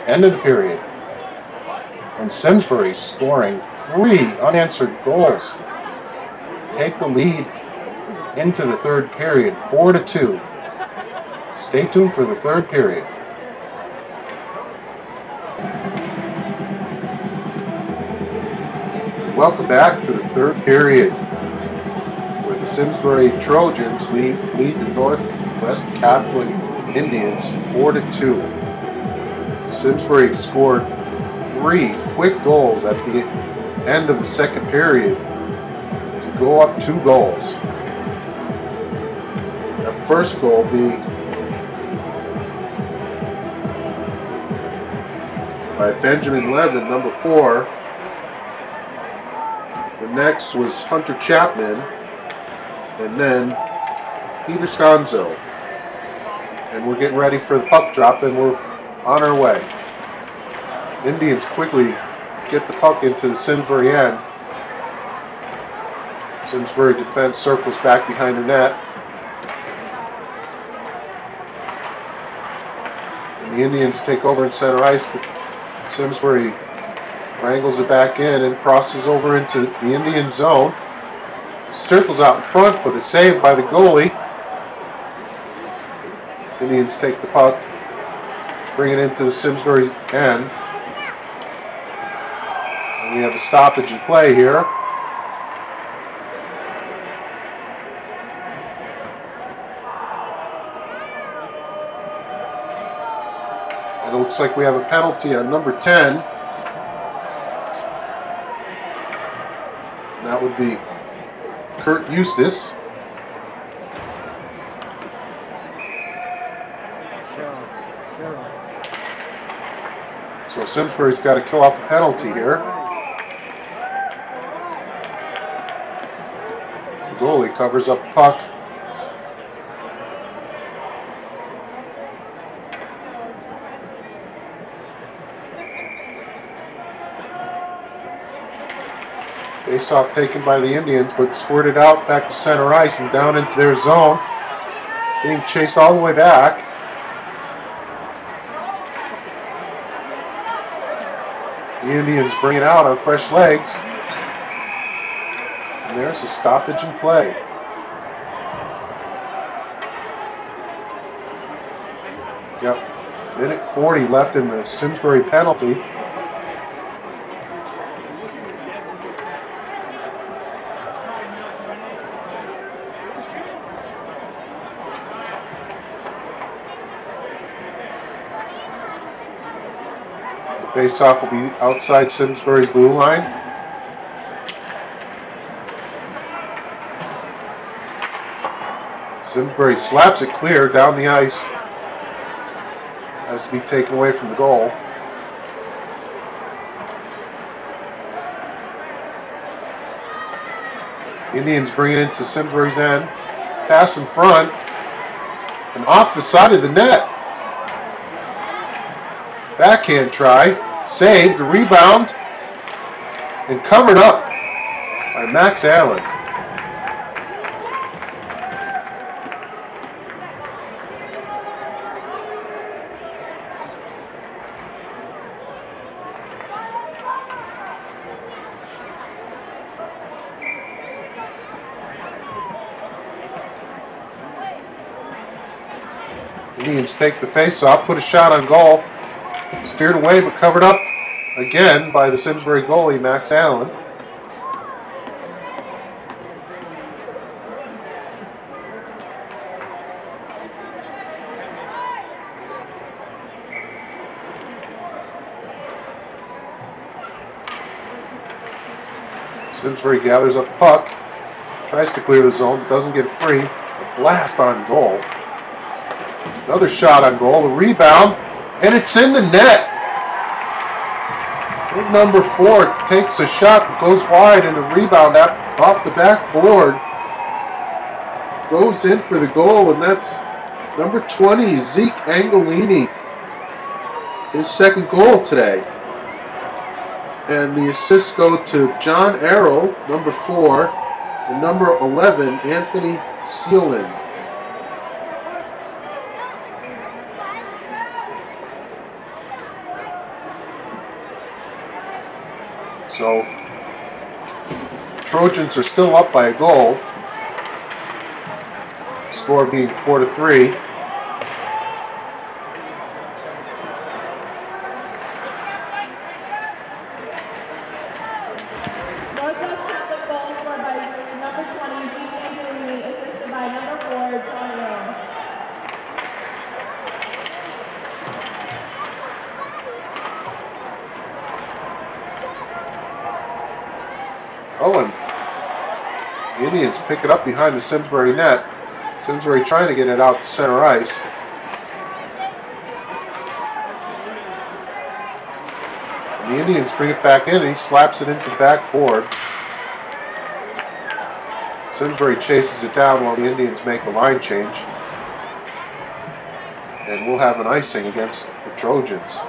end of the period. And Simsbury scoring three unanswered goals. Take the lead into the third period, four to two. Stay tuned for the third period. Welcome back to the third period, where the Simsbury Trojans lead, lead the Northwest Catholic Indians 4 to 2. Simsbury scored three quick goals at the end of the second period to go up two goals. The first goal being by Benjamin Levin, number four. The next was Hunter Chapman, and then Peter Sconzo. And we're getting ready for the puck drop, and we're on our way. Indians quickly get the puck into the Simsbury end. Simsbury defense circles back behind the net. And the Indians take over in center ice, but Simsbury wrangles it back in and crosses over into the Indian zone. Circles out in front, but it's saved by the goalie. Indians take the puck, bring it into the Simsbury end. And we have a stoppage in play here. And it looks like we have a penalty on number 10. That would be Kurt Eustace. So Simsbury's got to kill off the penalty here. The goalie covers up the puck. Face off taken by the Indians, but squirted out back to center ice and down into their zone. Being chased all the way back. Indians bring it out on fresh legs. And there's a stoppage in play. Yep. Minute 40 left in the Simsbury penalty. Face-off will be outside Simsbury's blue line. Simsbury slaps it clear down the ice. Has to be taken away from the goal. Indians bring it into Simsbury's end. Pass in front. And off the side of the net. Backhand try. Saved. Rebound. And covered up by Max Allen. Indians take the face off, put a shot on goal. Steered away but covered up again by the Simsbury goalie, Max Allen. Simsbury gathers up the puck, tries to clear the zone, but doesn't get free. A blast on goal. Another shot on goal, the rebound, and it's in the net. Big number four takes a shot, goes wide, and the rebound off the backboard goes in for the goal, and that's number 20, Zeke Angelini. His second goal today. And the assists go to John Errol, number four, and number 11, Anthony Seelin. So Trojans are still up by a goal. Score being four to three. Northwest Catholic goal scored by number 20, Zeke Angelini, assisted by number 4, John Earl. Owen. The Behind the Simsbury net. Simsbury trying to get it out to center ice. The Indians bring it back in and he slaps it into the backboard. Simsbury chases it down while the Indians make a line change. And we'll have an icing against the Trojans.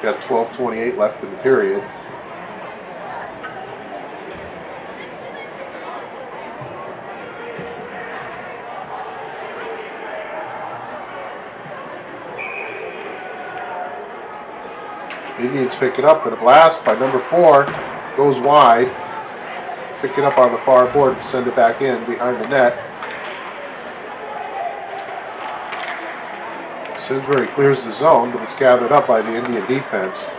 Got 12.28 left in the period. The Indians pick it up, but a blast by number four goes wide. Pick it up on the far board and send it back in behind the net. Simsbury clears the zone, but it's gathered up by the Indian defense.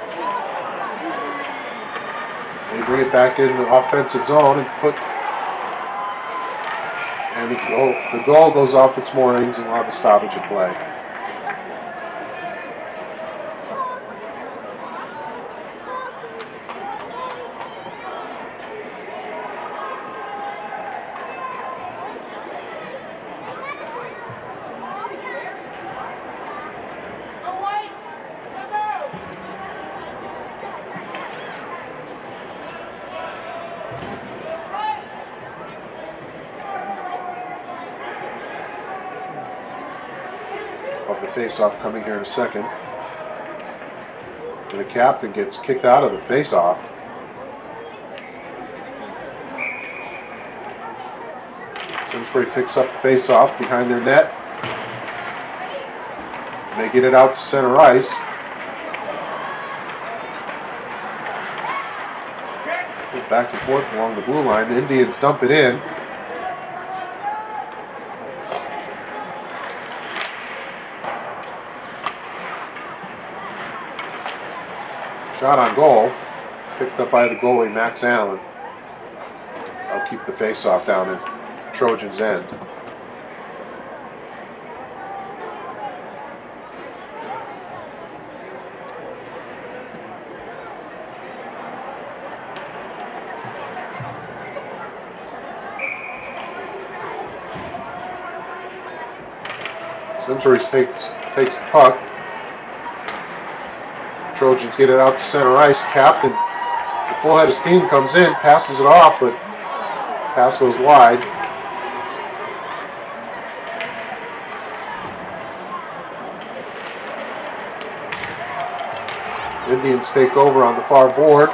They bring it back in the offensive zone and put. And the goal, the goal goes off its moorings and we'll have a stoppage of play. Face-off coming here in a second. And the captain gets kicked out of the face-off. Simsbury picks up the face-off behind their net. They get it out to center ice. Back and forth along the blue line. The Indians dump it in. Shot on goal. Picked up by the goalie, Max Allen. I'll keep the face-off down at Trojan's end. Simsbury takes, takes the puck. Trojans get it out to center ice. Captain, the full head of steam comes in, passes it off, but pass goes wide. Indians take over on the far board.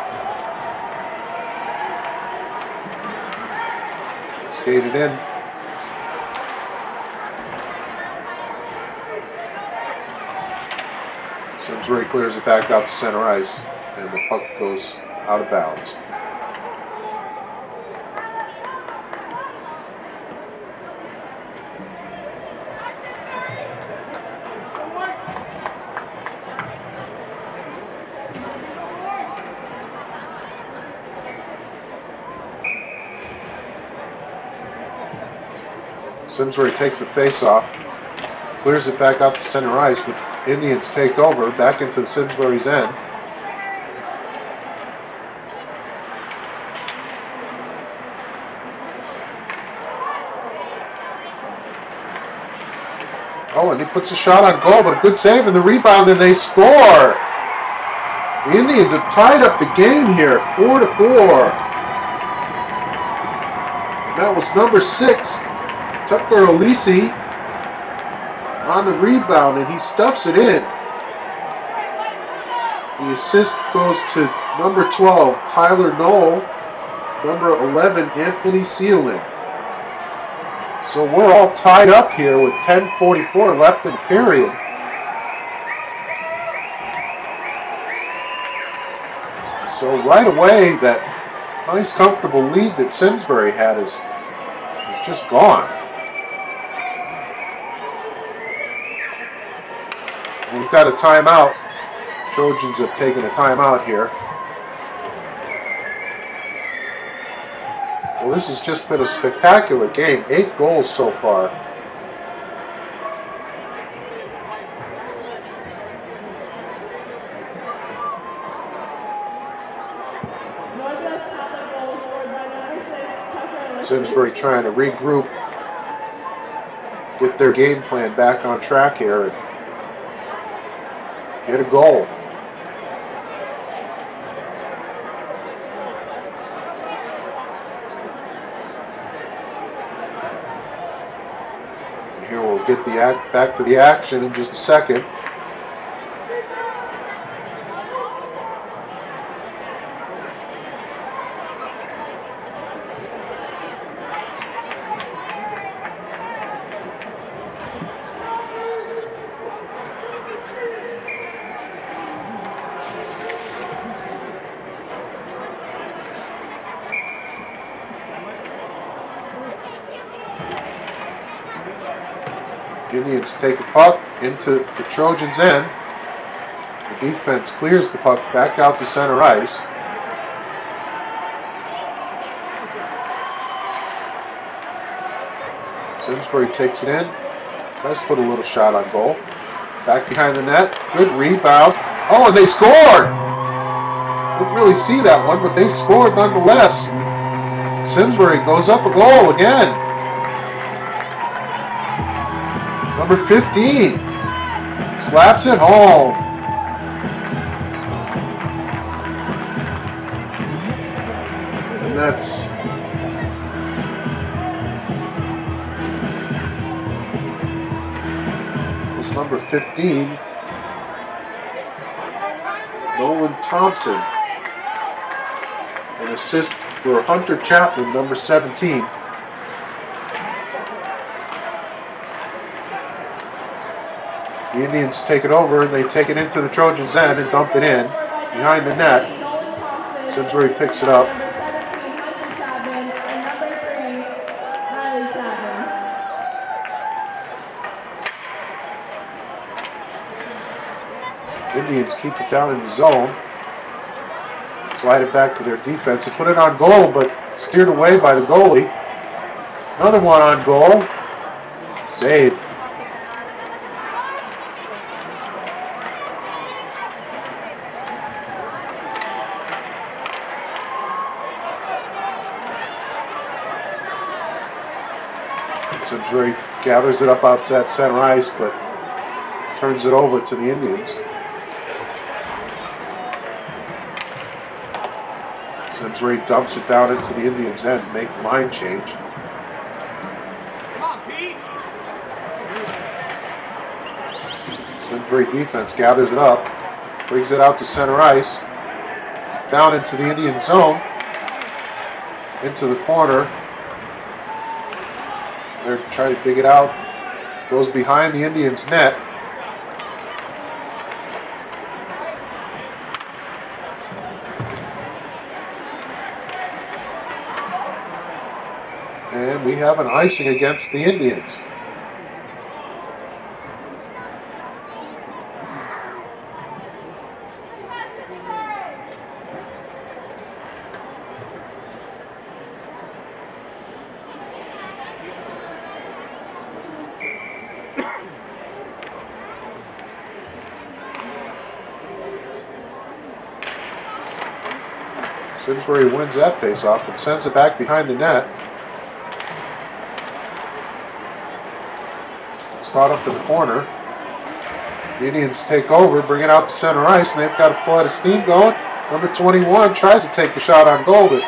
Skated in. Simsbury clears it back out to center ice, and the puck goes out of bounds. Simsbury takes the face off, clears it back out to center ice, but Indians take over back into the Simsbury's end. Oh, and he puts a shot on goal, but a good save and the rebound, and they score. The Indians have tied up the game here, four to four. That was number six, Tucker Alisi on the rebound, and he stuffs it in. The assist goes to number 12, Tyler Knoll. Number 11, Anthony Seelin. So we're all tied up here with 10.44 left in the period. So right away, that nice comfortable lead that Simsbury had is, is just gone. We've got a timeout. Trojans have taken a timeout here. Well, this has just been a spectacular game. Eight goals so far. Simsbury trying to regroup, get their game plan back on track here, get a goal. And here we'll get the act back to the action in just a second. Indians take the puck into the Trojans' end. The defense clears the puck back out to center ice. Simsbury takes it in. Tries put a little shot on goal. Back behind the net. Good rebound. Oh, and they scored! Didn't really see that one, but they scored nonetheless. Simsbury goes up a goal again. Number 15 slaps it home. And that's was number 15, Nolan Thompson. An assist for Hunter Chapman, number 17. The Indians take it over and they take it into the Trojans' end and dump it in behind the net. Simsbury picks it up. Indians keep it down in the zone. Slide it back to their defense and put it on goal, but steered away by the goalie. Another one on goal. Saved. Simsbury gathers it up outside center ice, but turns it over to the Indians. Simsbury dumps it down into the Indians' end, make the line change. Simsbury defense gathers it up, brings it out to center ice, down into the Indian zone, into the corner, they're trying to dig it out. Goes behind the Indians' net. And we have an icing against the Indians. Simsbury wins that faceoff and sends it back behind the net. It's caught up in the corner. The Indians take over, bring it out to center ice, and they've got a flood of steam going. Number 21 tries to take the shot on goal, but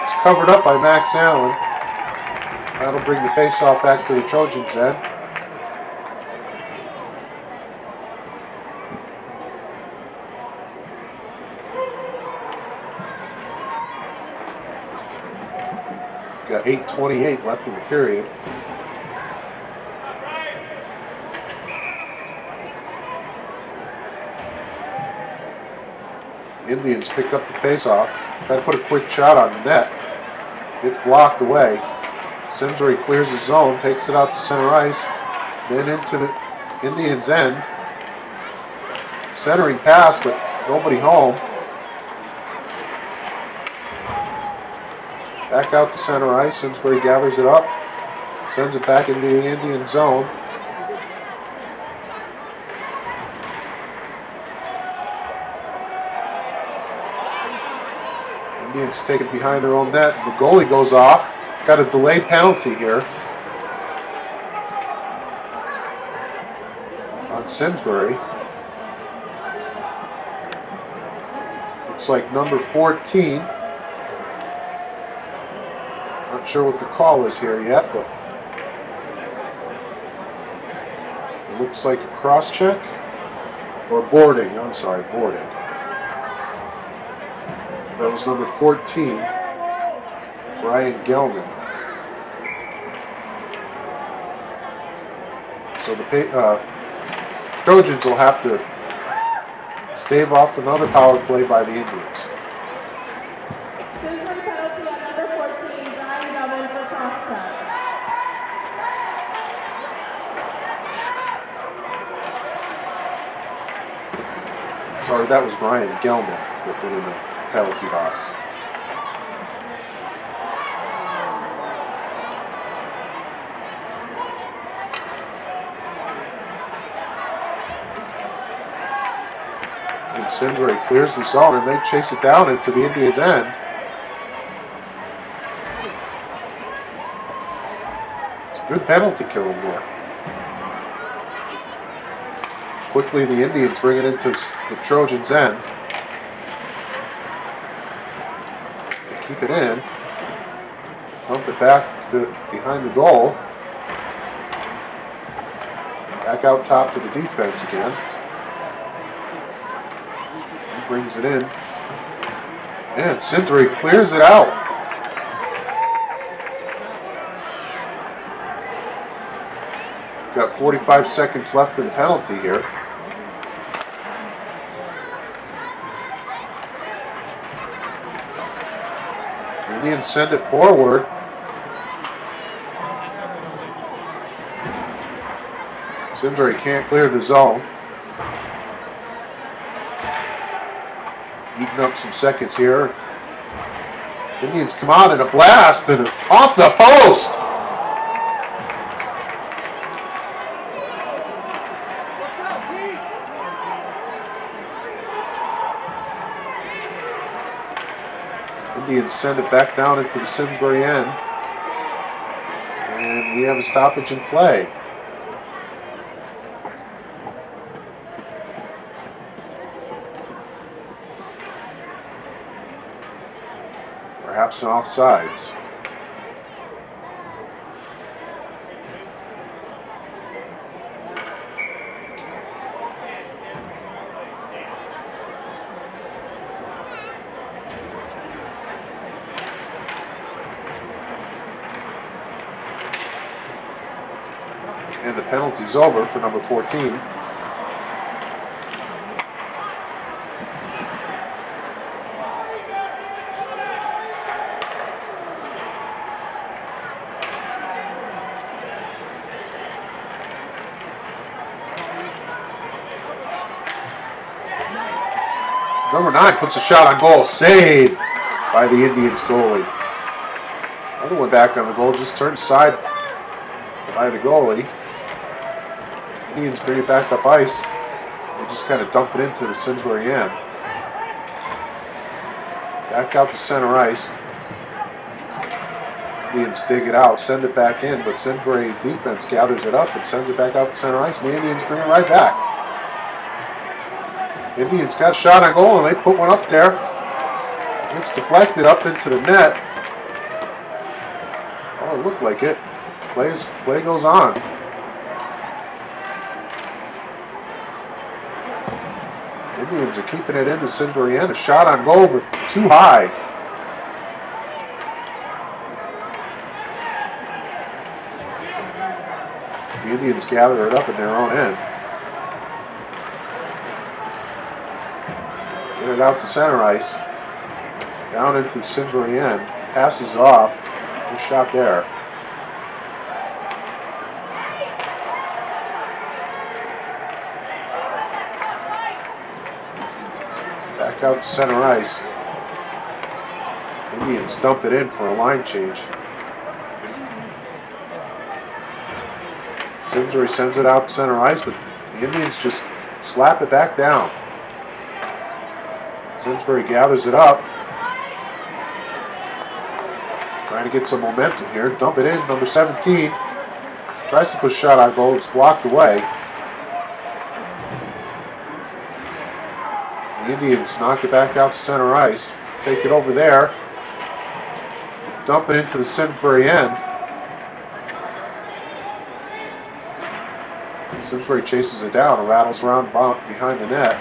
it's covered up by Max Allen. That'll bring the faceoff back to the Trojans' end. 8.28 left in the period. Indians pick up the faceoff, try to put a quick shot on the net. It's blocked away. Simsbury clears his zone, takes it out to center ice, then into the Indians' end. Centering pass, but nobody home. Out to center ice. Simsbury gathers it up, sends it back into the Indian zone. Indians take it behind their own net. The goalie goes off. Got a delayed penalty here on Simsbury. Looks like number 14. Not sure what the call is here yet, but it looks like a cross check or boarding. I'm sorry, boarding. That was number 14, Ryan Gelman. So the uh, Trojans will have to stave off another power play by the Indians. Citizen penalty on number 14, Brian Gelman for cross check. Sorry, that was Ryan Gelman that went in the penalty box. And Simsbury clears the zone and they chase it down into the Indians' end. It's a good penalty killing there. Quickly, the Indians bring it into the Trojans' end. They keep it in. Dump it back to behind the goal. Back out top to the defense again. He brings it in. And Simsbury clears it out. Got 45 seconds left in the penalty here. Indians send it forward. Simsbury can't clear the zone. Eating up some seconds here. Indians come on in a blast and off the post. Indians send it back down into the Simsbury end. And we have a stoppage in play. Perhaps an offsides. Penalty's over for number 14. Number nine puts a shot on goal, saved by the Indians goalie. Another one back on the goal, just turned side by the goalie. Indians bring it back up ice. They just kind of dump it into the Simsbury end. Back out to center ice. Indians dig it out, send it back in, but Simsbury defense gathers it up and sends it back out to center ice, and the Indians bring it right back. Indians got shot on goal, and they put one up there. It's deflected up into the net. Oh, it looked like it. Plays, play goes on. Indians are keeping it in the Simsbury end. A shot on goal, but too high. The Indians gather it up at their own end. Get it out to center ice. Down into the Simsbury end. Passes it off. Good shot there. Out to center ice. Indians dump it in for a line change. Simsbury sends it out to center ice, but the Indians just slap it back down. Simsbury gathers it up. Trying to get some momentum here. Dump it in. Number 17. Tries to push shot on goal. It's blocked away. The Indians knock it back out to center ice. Take it over there. Dump it into the Simsbury end. Simsbury chases it down and rattles around behind the net.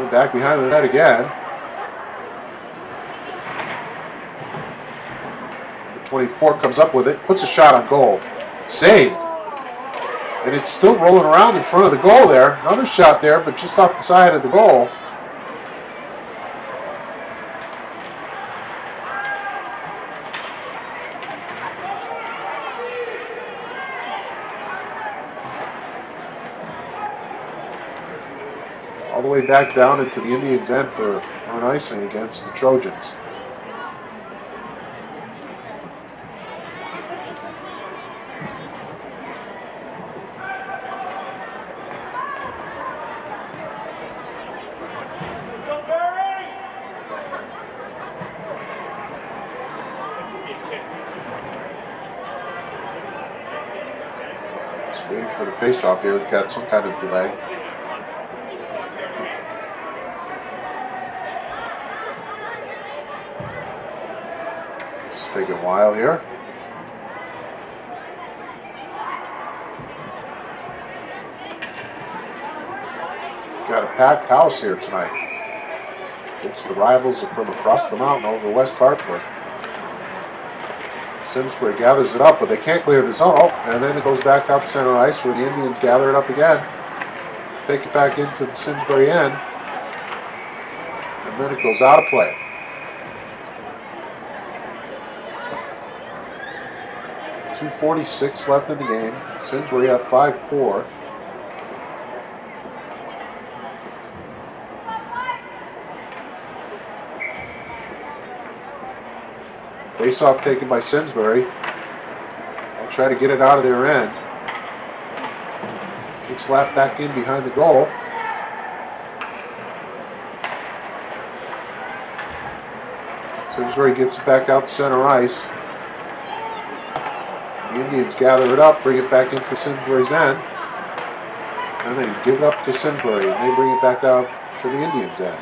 And back behind the net again. Number 24 comes up with it, puts a shot on goal. Saved. And it's still rolling around in front of the goal there. Another shot there, but just off the side of the goal. all the way back down into the Indians' end for, for an icing against the Trojans. Just waiting for the face-off here. We've got some kind of delay. It's taking a while here. Got a packed house here tonight. It's the rivals from across the mountain over West Hartford. Simsbury gathers it up, but they can't clear the zone. Oh, and then it goes back out to center ice where the Indians gather it up again. Take it back into the Simsbury end. And then it goes out of play. Two forty-six left in the game. Simsbury up five four. Face off taken by Simsbury. They'll try to get it out of their end. Gets slapped back in behind the goal. Simsbury gets it back out to center ice. The Indians gather it up, bring it back into Simsbury's end. And they give it up to Simsbury, and they bring it back out to the Indians' end.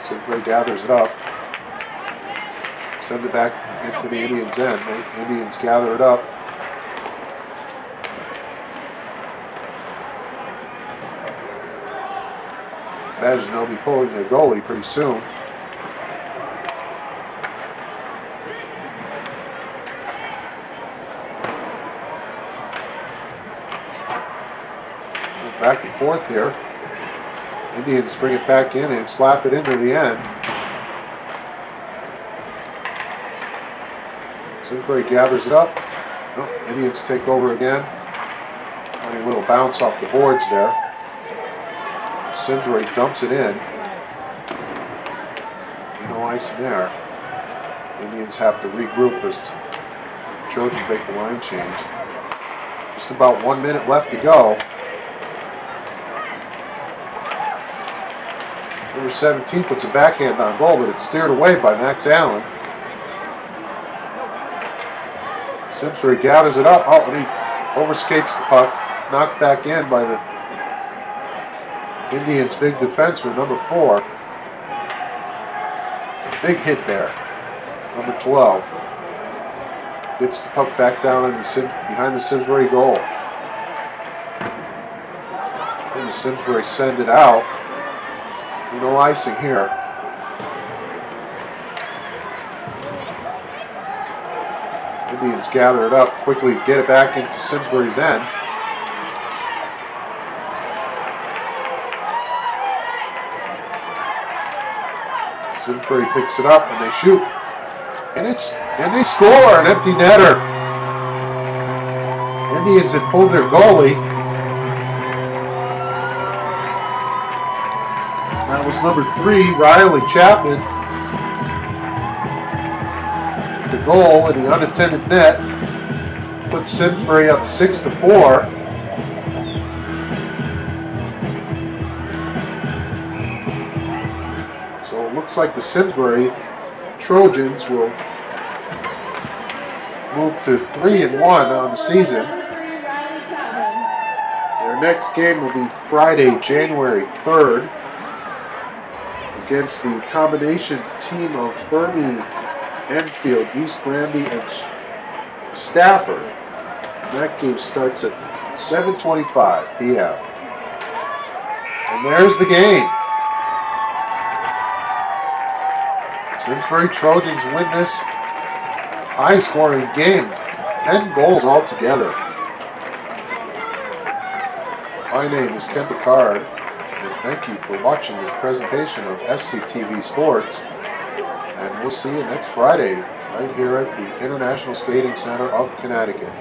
Simsbury gathers it up. Send it back into the Indians' end. The Indians gather it up. Imagine they'll be pulling their goalie pretty soon. Back and forth here. Indians bring it back in and slap it into the end. Simsbury gathers it up. Oh, Indians take over again. Funny little bounce off the boards there. Simsbury dumps it in. No ice in there. Indians have to regroup as Trojans make a line change. Just about one minute left to go. Number 17 puts a backhand on goal, but it's steered away by Max Allen. Simsbury gathers it up. Oh, and he overskates the puck. Knocked back in by the Indians' big defenseman, number four. Big hit there. Number 12. Gets the puck back down in the Sim behind the Simsbury goal. And the Simsbury send it out. No icing here. Indians gather it up, quickly get it back into Simsbury's end. Simsbury picks it up and they shoot. And it's and they score an empty netter. Indians had pulled their goalie. That was number three, Riley Chapman. The goal in the unattended net. Put Simsbury up six to four. So it looks like the Simsbury Trojans will move to three and one on the season. Their next game will be Friday, January 3rd against the combination team of Fermi, Enfield, East Granby, and Stafford. And that game starts at 7.25 p.m. And there's the game. Simsbury Trojans win this high-scoring game. 10 goals altogether. My name is Ken Picard, and thank you for watching this presentation of SCTV Sports. And we'll see you next Friday right here at the International Skating Center of Connecticut.